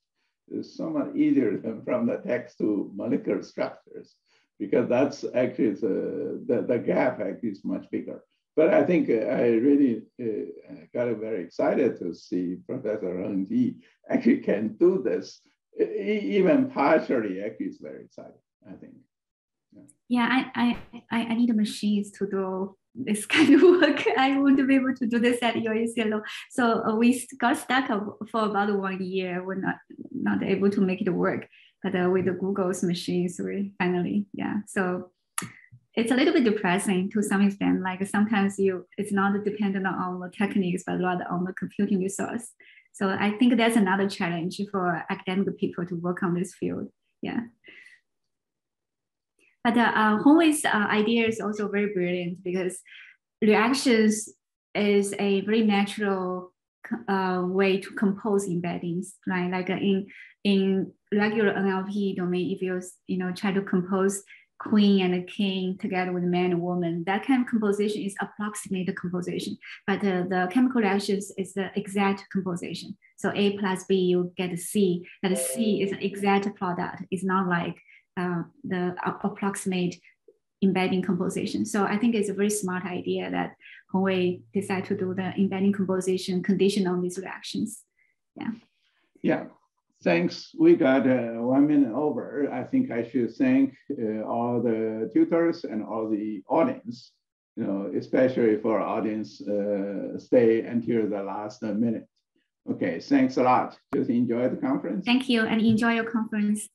is somewhat easier than from the text to molecular structures because that's actually the, the, the gap actually is much bigger. But I think uh, I really uh, got very excited to see Professor Heng Ji actually can do this, even partially. Actually, it's very exciting. I think. Yeah, yeah I, I I need machines to do this kind of work. I wouldn't be able to do this at UCLA. So uh, we got stuck for about one year. We're not not able to make it work. But uh, with the Google's machines, we finally, yeah. So it's a little bit depressing to some extent. Like sometimes you, it's not dependent on the techniques, but rather on the computing resource. So I think that's another challenge for academic people to work on this field. Yeah. But uh, uh, Hongwei's uh, idea is also very brilliant because reactions is a very natural uh, way to compose embeddings, right? Like uh, in in regular NLP domain, if you you know try to compose queen and a king together with man and woman, that kind of composition is approximate composition, but uh, the chemical reactions is the exact composition. So A plus B, you get C. That C is an exact product. It's not like uh, the approximate embedding composition. So I think it's a very smart idea that Hongwei decided to do the embedding composition condition on these reactions. Yeah. Yeah. Thanks. We got uh, one minute over. I think I should thank uh, all the tutors and all the audience, you know, especially for audience uh, stay until the last minute. Okay, thanks a lot. Just enjoy the conference. Thank you and enjoy your conference.